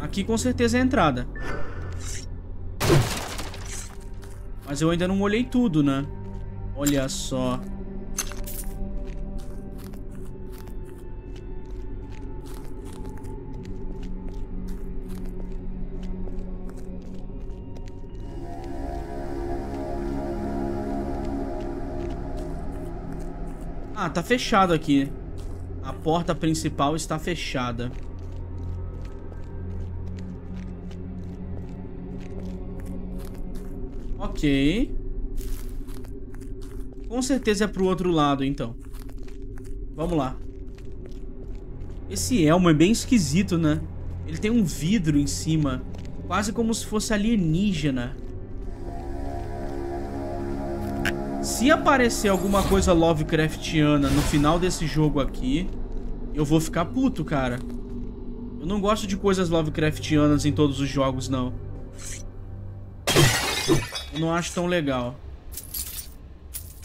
Aqui com certeza é a entrada. Mas eu ainda não olhei tudo, né? Olha só. Tá fechado aqui. A porta principal está fechada. Ok. Com certeza é pro outro lado, então. Vamos lá. Esse elmo é bem esquisito, né? Ele tem um vidro em cima. Quase como se fosse alienígena. Se aparecer alguma coisa Lovecraftiana no final desse jogo aqui, eu vou ficar puto, cara. Eu não gosto de coisas Lovecraftianas em todos os jogos, não. Eu não acho tão legal.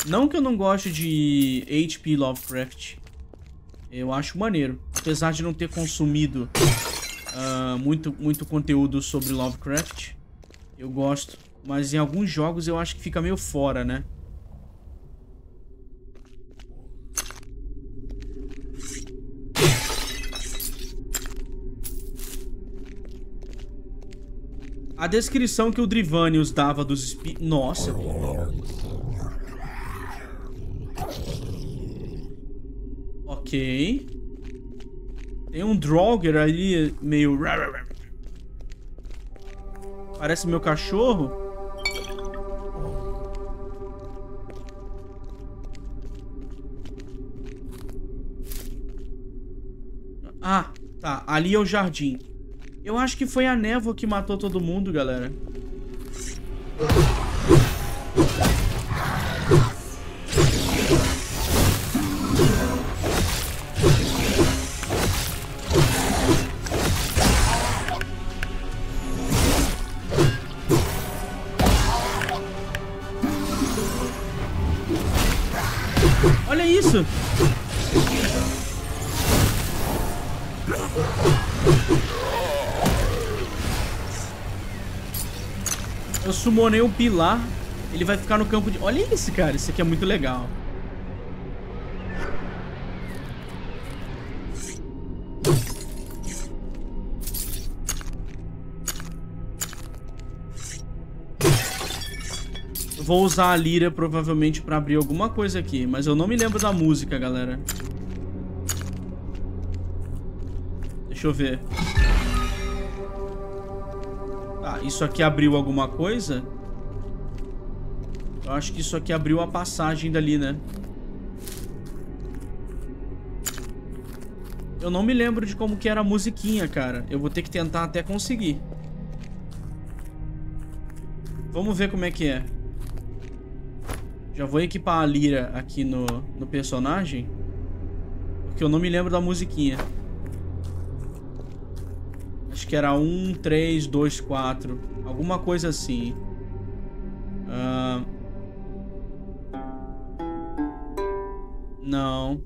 Não que eu não goste de HP Lovecraft. Eu acho maneiro. Apesar de não ter consumido uh, muito, muito conteúdo sobre Lovecraft. Eu gosto. Mas em alguns jogos eu acho que fica meio fora, né? A descrição que o Drivanius dava dos espíritos... Nossa. Ok. Tem um Draugr ali meio... Parece meu cachorro. Ah, tá. Ali é o jardim. Eu acho que foi a névoa que matou todo mundo, galera. Eu summonei o pilar. Ele vai ficar no campo de... Olha isso, cara. Isso aqui é muito legal. vou usar a lira provavelmente pra abrir alguma coisa aqui. Mas eu não me lembro da música, galera. Deixa eu ver. Isso aqui abriu alguma coisa? Eu acho que isso aqui abriu a passagem dali, né? Eu não me lembro de como que era a musiquinha, cara. Eu vou ter que tentar até conseguir. Vamos ver como é que é. Já vou equipar a lira aqui no, no personagem. Porque eu não me lembro da musiquinha. Acho que era 1, 3, 2, 4. Alguma coisa assim. Uh... Não.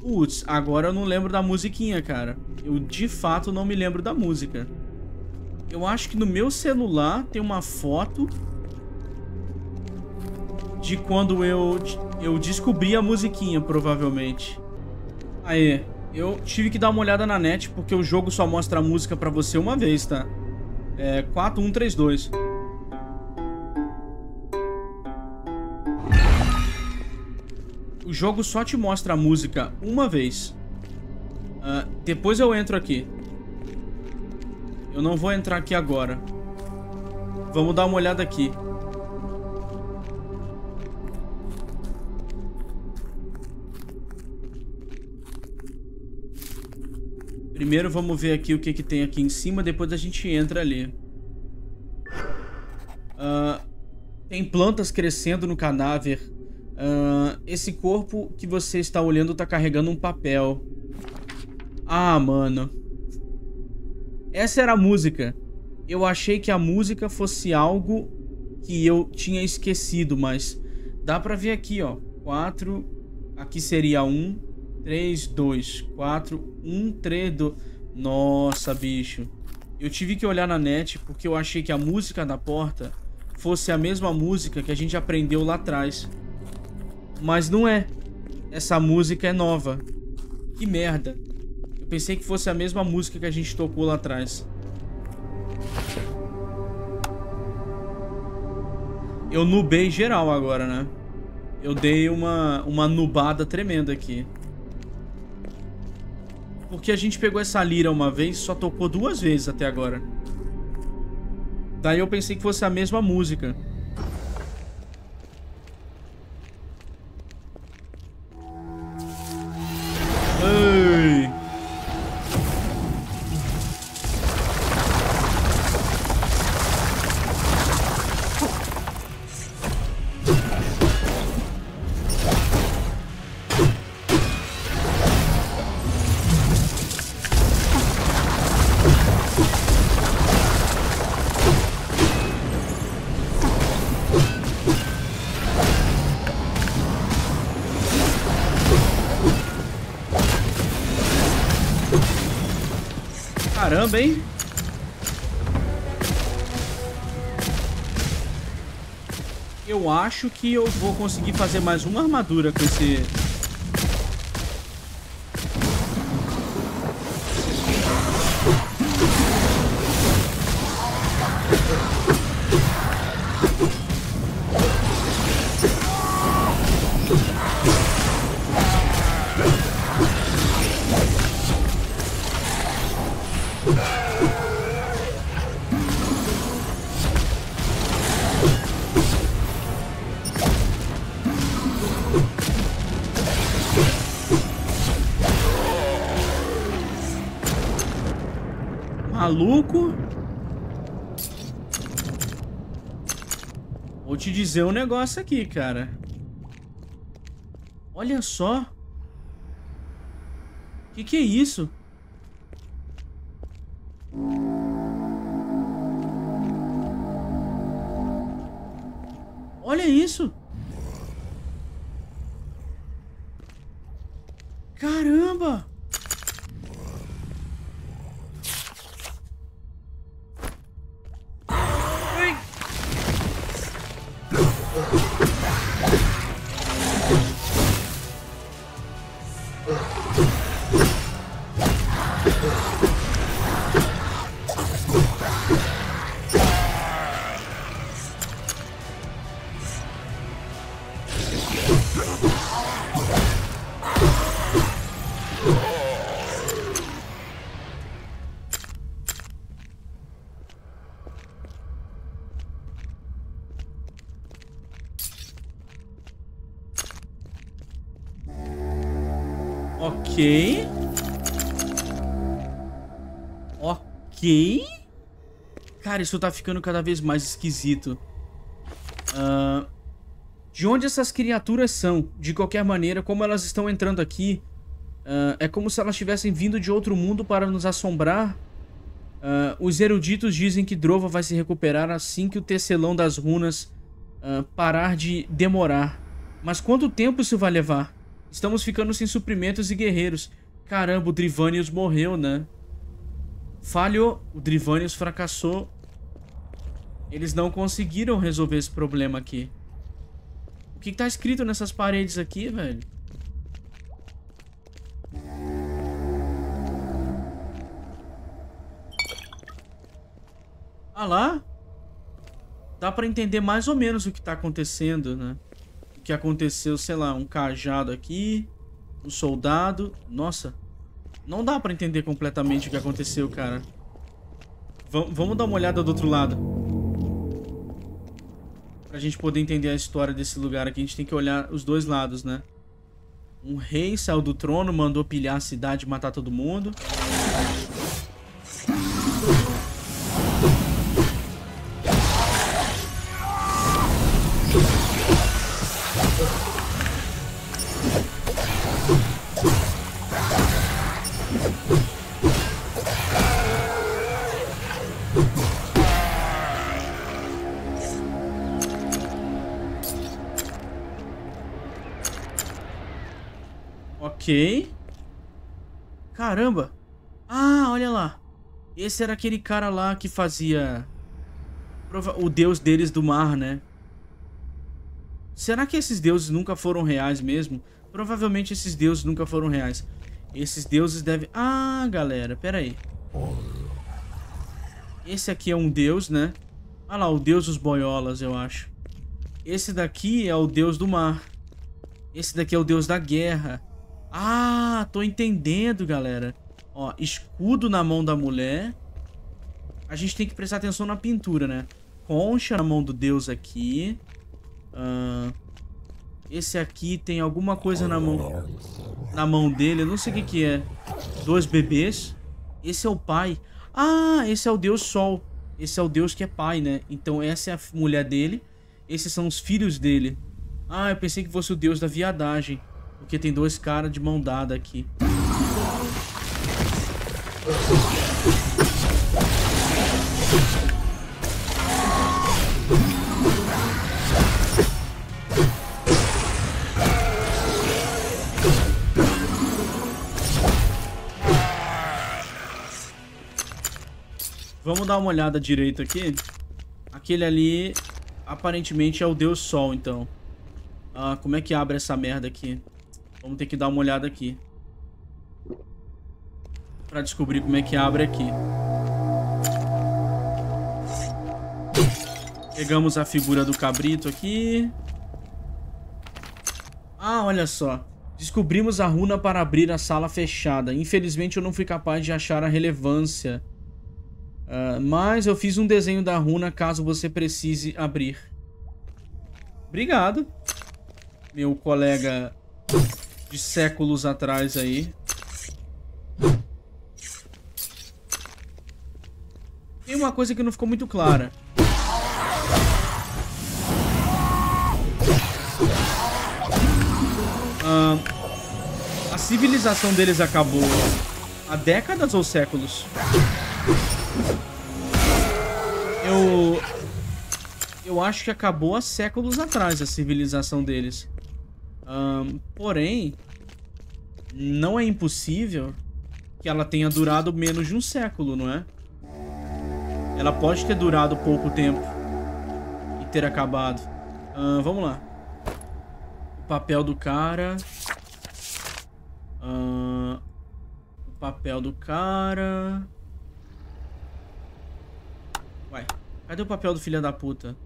Putz, agora eu não lembro da musiquinha, cara. Eu de fato não me lembro da música. Eu acho que no meu celular tem uma foto de quando eu, eu descobri a musiquinha, provavelmente. Aí, eu tive que dar uma olhada na net, porque o jogo só mostra a música pra você uma vez, tá? É 4132. O jogo só te mostra a música uma vez. Uh, depois eu entro aqui. Eu não vou entrar aqui agora. Vamos dar uma olhada aqui. Primeiro vamos ver aqui o que, que tem aqui em cima, depois a gente entra ali. Uh, tem plantas crescendo no cadáver. Uh, esse corpo que você está olhando está carregando um papel. Ah, mano. Essa era a música. Eu achei que a música fosse algo que eu tinha esquecido, mas dá pra ver aqui, ó. 4, aqui seria 1, 3, 2, 4, 1, 3, 2. Nossa, bicho. Eu tive que olhar na net porque eu achei que a música da porta fosse a mesma música que a gente aprendeu lá atrás. Mas não é. Essa música é nova. Que merda pensei que fosse a mesma música que a gente tocou lá atrás. Eu nubei geral agora, né? Eu dei uma, uma nubada tremenda aqui. Porque a gente pegou essa lira uma vez e só tocou duas vezes até agora. Daí eu pensei que fosse a mesma música. Eu acho que eu vou conseguir fazer mais uma armadura com esse... dizer um negócio aqui, cara. Olha só. O que, que é isso? Olha isso. Caramba! Ok. Ok. Cara, isso tá ficando cada vez mais esquisito. Uh, de onde essas criaturas são? De qualquer maneira, como elas estão entrando aqui, uh, é como se elas tivessem vindo de outro mundo para nos assombrar. Uh, os eruditos dizem que Drova vai se recuperar assim que o tecelão das runas parar de demorar. Mas quanto tempo isso vai levar? Estamos ficando sem suprimentos e guerreiros. Caramba, o Drivanius morreu, né? Falhou. O Drivanius fracassou. Eles não conseguiram resolver esse problema aqui. O que, que tá escrito nessas paredes aqui, velho? Ah lá? Dá pra entender mais ou menos o que tá acontecendo, né? Que aconteceu, sei lá, um cajado aqui, um soldado. Nossa, não dá pra entender completamente o que aconteceu, cara. V vamos dar uma olhada do outro lado. Pra gente poder entender a história desse lugar aqui, a gente tem que olhar os dois lados, né? Um rei saiu do trono, mandou pilhar a cidade e matar todo mundo. Ok. Caramba. Ah, olha lá. Esse era aquele cara lá que fazia... O deus deles do mar, né? Será que esses deuses nunca foram reais mesmo? Provavelmente esses deuses nunca foram reais. Esses deuses devem... Ah, galera, pera aí. Esse aqui é um deus, né? Ah lá, o deus dos boiolas, eu acho. Esse daqui é o deus do mar. Esse daqui é o deus da guerra. Ah, tô entendendo, galera. Ó, escudo na mão da mulher. A gente tem que prestar atenção na pintura, né? Concha na mão do deus aqui. Uh, esse aqui tem alguma coisa na mão na mão dele. Eu não sei o que, que é. Dois bebês. Esse é o pai. Ah, esse é o deus sol. Esse é o deus que é pai, né? Então essa é a mulher dele. Esses são os filhos dele. Ah, eu pensei que fosse o deus da viadagem. Porque tem dois caras de mão dada aqui. Vamos dar uma olhada direito aqui. Aquele ali, aparentemente, é o Deus Sol, então. Ah, como é que abre essa merda aqui? Vamos ter que dar uma olhada aqui. Pra descobrir como é que abre aqui. Pegamos a figura do cabrito aqui. Ah, olha só. Descobrimos a runa para abrir a sala fechada. Infelizmente eu não fui capaz de achar a relevância. Uh, mas eu fiz um desenho da runa caso você precise abrir. Obrigado. Meu colega de séculos atrás aí. Tem uma coisa que não ficou muito clara. Ah, a civilização deles acabou há décadas ou séculos? Eu... Eu acho que acabou há séculos atrás a civilização deles. Um, porém, não é impossível que ela tenha durado menos de um século, não é? Ela pode ter durado pouco tempo e ter acabado. Vamos lá. O papel do cara. O papel do cara. Ué, cadê o papel do filho da puta?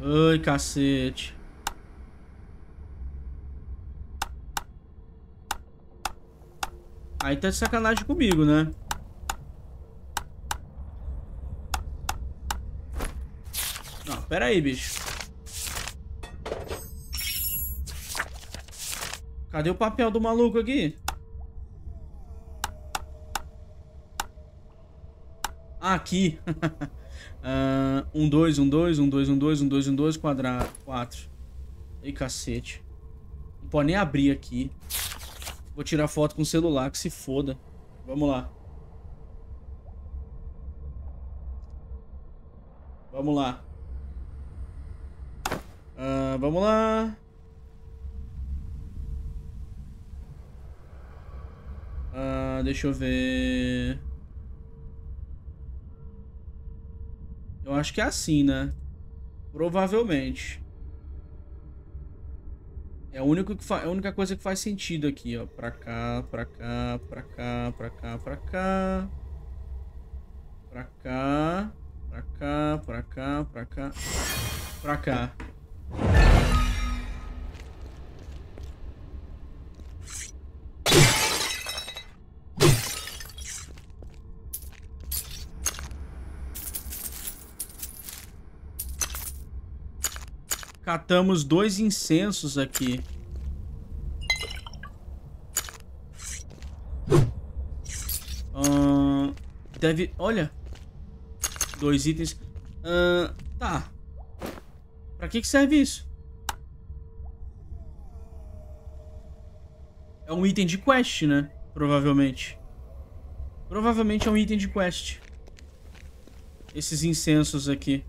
Ai, cacete. Aí tá de sacanagem comigo, né? Não, pera aí, bicho. Cadê o papel do maluco aqui? Aqui. Uh, um, dois, um, dois, um, dois, um, dois, um, dois, um, dois, quadrado, quatro. Ei, cacete. Não pode nem abrir aqui. Vou tirar foto com o celular, que se foda. Vamos lá. Vamos lá. Uh, vamos lá. Uh, deixa eu ver... Eu acho que é assim, né? Provavelmente. É, o único que é a única coisa que faz sentido aqui, ó. Pra cá, pra cá, pra cá, pra cá, pra cá. Pra cá. Pra cá, pra cá, pra cá. Pra cá. Catamos dois incensos aqui. Uh, deve... Olha. Dois itens. Uh, tá. Pra que, que serve isso? É um item de quest, né? Provavelmente. Provavelmente é um item de quest. Esses incensos aqui.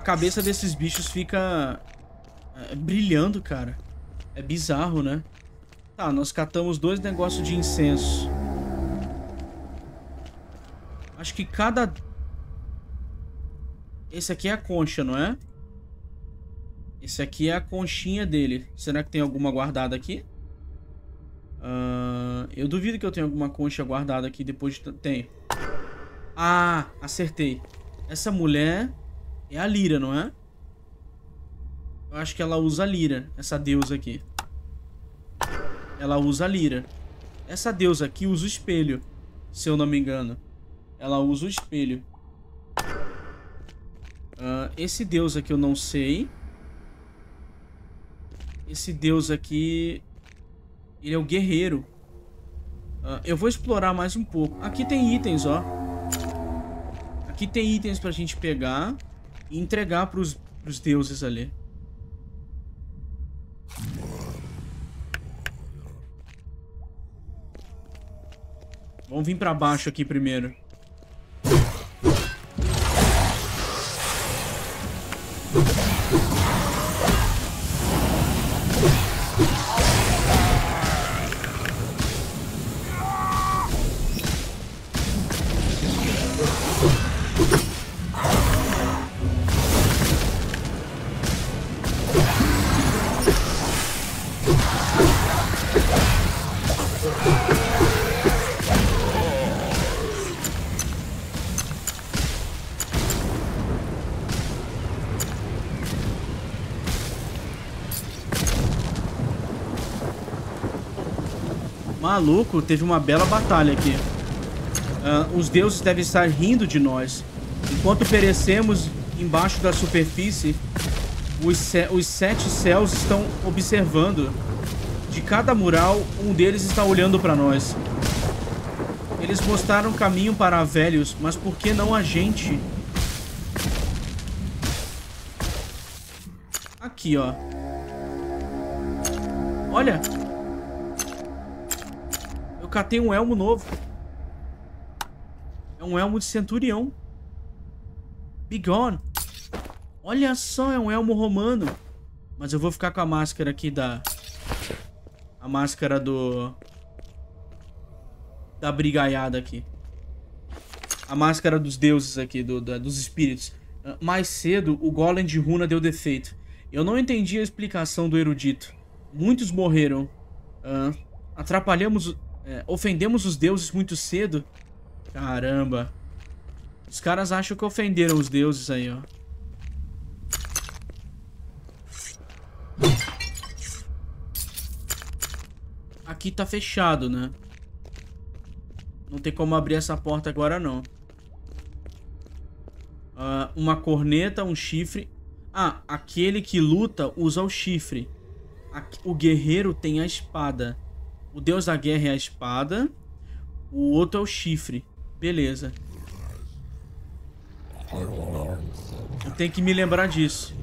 A cabeça desses bichos fica é, brilhando, cara. É bizarro, né? Tá, nós catamos dois negócios de incenso. Acho que cada... Esse aqui é a concha, não é? Esse aqui é a conchinha dele. Será que tem alguma guardada aqui? Uh, eu duvido que eu tenha alguma concha guardada aqui depois de... Tem. Ah, acertei. Essa mulher é a Lira, não é? Eu acho que ela usa a Lira, essa deusa aqui. Ela usa a Lira. Essa deusa aqui usa o espelho, se eu não me engano. Ela usa o espelho. Uh, esse deus aqui eu não sei. Esse deus aqui... Ele é o guerreiro. Uh, eu vou explorar mais um pouco. Aqui tem itens, ó. Aqui tem itens pra gente pegar e entregar pros, pros deuses ali. Vamos vir pra baixo aqui primeiro. Maluco, teve uma bela batalha aqui. Uh, os deuses devem estar rindo de nós. Enquanto perecemos embaixo da superfície, os, os sete céus estão observando. De cada mural, um deles está olhando para nós. Eles mostraram caminho para velhos, mas por que não a gente? Aqui, ó. Olha. Catei um elmo novo. É um elmo de centurião. Begone. Olha só, é um elmo romano. Mas eu vou ficar com a máscara aqui da... A máscara do... Da brigaiada aqui. A máscara dos deuses aqui, do, da, dos espíritos. Mais cedo, o golem de runa deu defeito. Eu não entendi a explicação do erudito. Muitos morreram. Uh, atrapalhamos... É, ofendemos os deuses muito cedo. Caramba. Os caras acham que ofenderam os deuses aí, ó. Aqui tá fechado, né? Não tem como abrir essa porta agora, não. Uh, uma corneta, um chifre. Ah, aquele que luta usa o chifre. O guerreiro tem a espada. O deus da guerra é a espada. O outro é o chifre. Beleza. Eu tenho que me lembrar disso.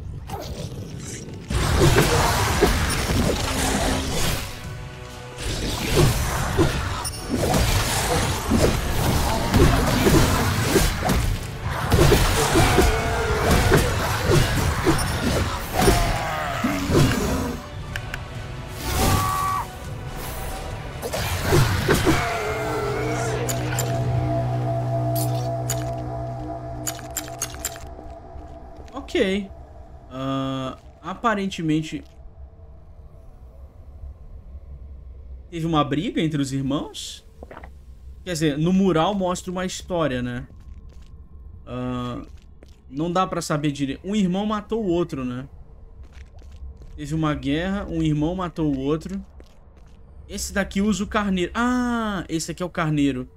Aparentemente... Teve uma briga entre os irmãos? Quer dizer, no mural mostra uma história, né? Uh, não dá pra saber direito. Um irmão matou o outro, né? Teve uma guerra, um irmão matou o outro. Esse daqui usa o carneiro. Ah, esse aqui é o carneiro.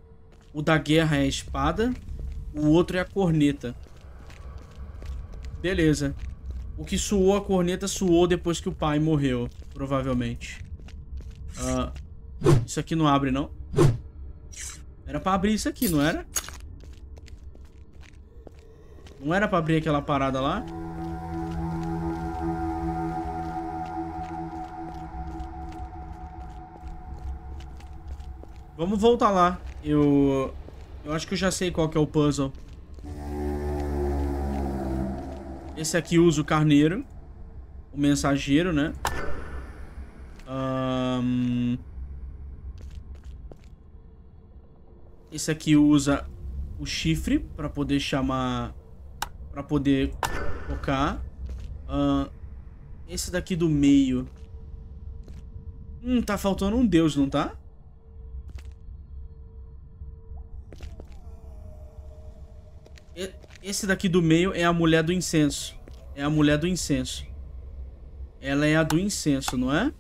O da guerra é a espada. O outro é a corneta. Beleza. O que suou a corneta suou depois que o pai morreu, provavelmente. Uh, isso aqui não abre, não? Era pra abrir isso aqui, não era? Não era pra abrir aquela parada lá? Vamos voltar lá. Eu... Eu acho que eu já sei qual que é o puzzle. Esse aqui usa o carneiro. O mensageiro, né? Um... Esse aqui usa o chifre para poder chamar... para poder tocar. Esse daqui do meio... Hum, tá faltando um deus, não tá? Esse daqui do meio é a mulher do incenso. É a mulher do incenso. Ela é a do incenso, não é?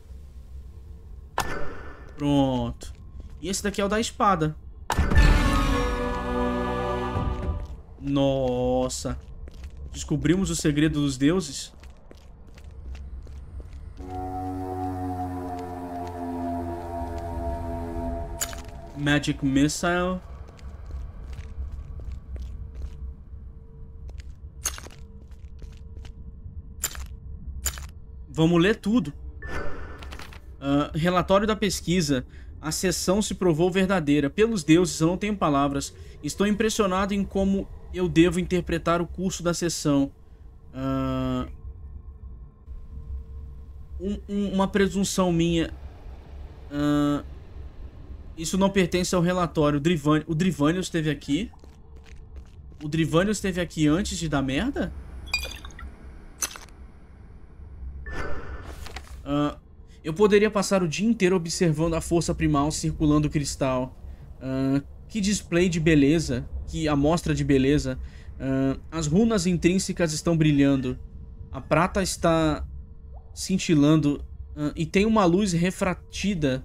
Pronto. E esse daqui é o da espada. Nossa. Descobrimos o segredo dos deuses. Magic Missile. Vamos ler tudo. Uh, relatório da pesquisa. A sessão se provou verdadeira. Pelos deuses, eu não tenho palavras. Estou impressionado em como eu devo interpretar o curso da sessão. Uh, um, um, uma presunção minha. Uh, isso não pertence ao relatório. O, o Drivanius esteve aqui. O Drivanius esteve aqui antes de dar merda? Eu poderia passar o dia inteiro observando a força primal circulando o cristal. Uh, que display de beleza, que amostra de beleza. Uh, as runas intrínsecas estão brilhando. A prata está cintilando e tem uma luz refratida,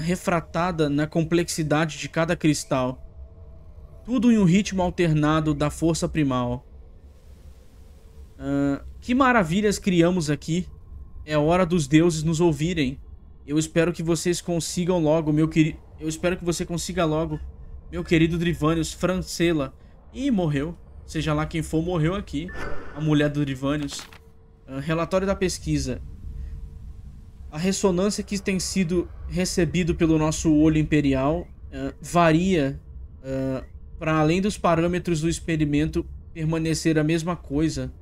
refratada na complexidade de cada cristal. Tudo em um ritmo alternado da força primal. Que maravilhas criamos aqui. É hora dos deuses nos ouvirem. Eu espero que vocês consigam logo, meu querido... Eu espero que você consiga logo, meu querido Drivanius, Francela. Ih, morreu. Seja lá quem for, morreu aqui. A mulher do Drivanius. Uh, relatório da pesquisa. A ressonância que tem sido recebido pelo nosso olho imperial uh, varia uh, para além dos parâmetros do experimento permanecer a mesma coisa.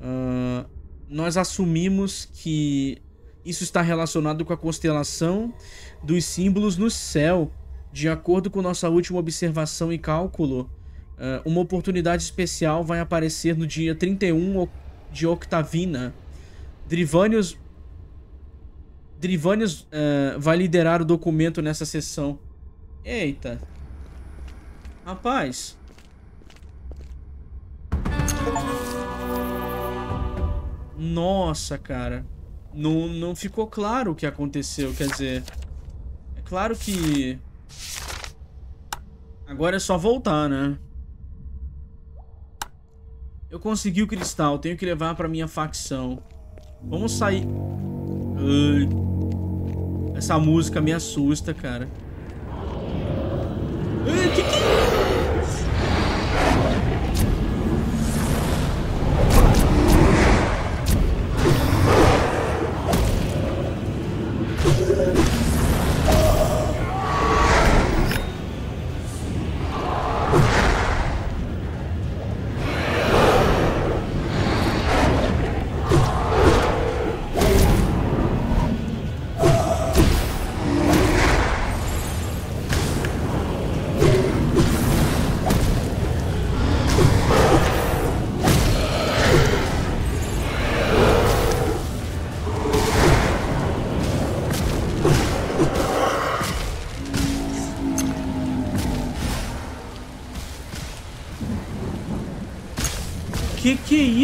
Uh, nós assumimos que isso está relacionado com a constelação dos símbolos no céu. De acordo com nossa última observação e cálculo, uma oportunidade especial vai aparecer no dia 31 de Octavina. Drivanius Drivanius uh, vai liderar o documento nessa sessão. Eita. Rapaz. Nossa, cara. Não, não ficou claro o que aconteceu. Quer dizer... É claro que... Agora é só voltar, né? Eu consegui o cristal. Tenho que levar pra minha facção. Vamos sair... Ai... Essa música me assusta, cara.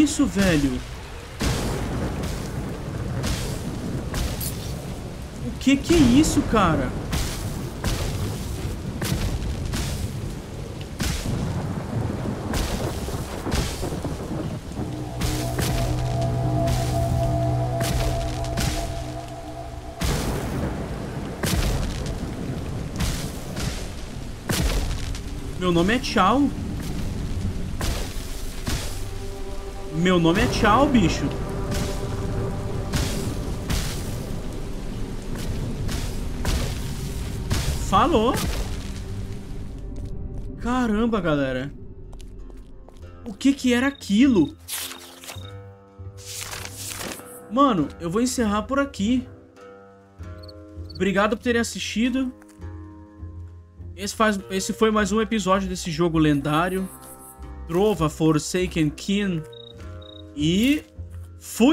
Isso, velho? O que que é isso, cara? Meu nome é Tchau. Meu nome é Tchau, bicho. Falou. Caramba, galera. O que que era aquilo? Mano, eu vou encerrar por aqui. Obrigado por terem assistido. Esse, faz, esse foi mais um episódio desse jogo lendário. Trova Forsaken Kin. E fui!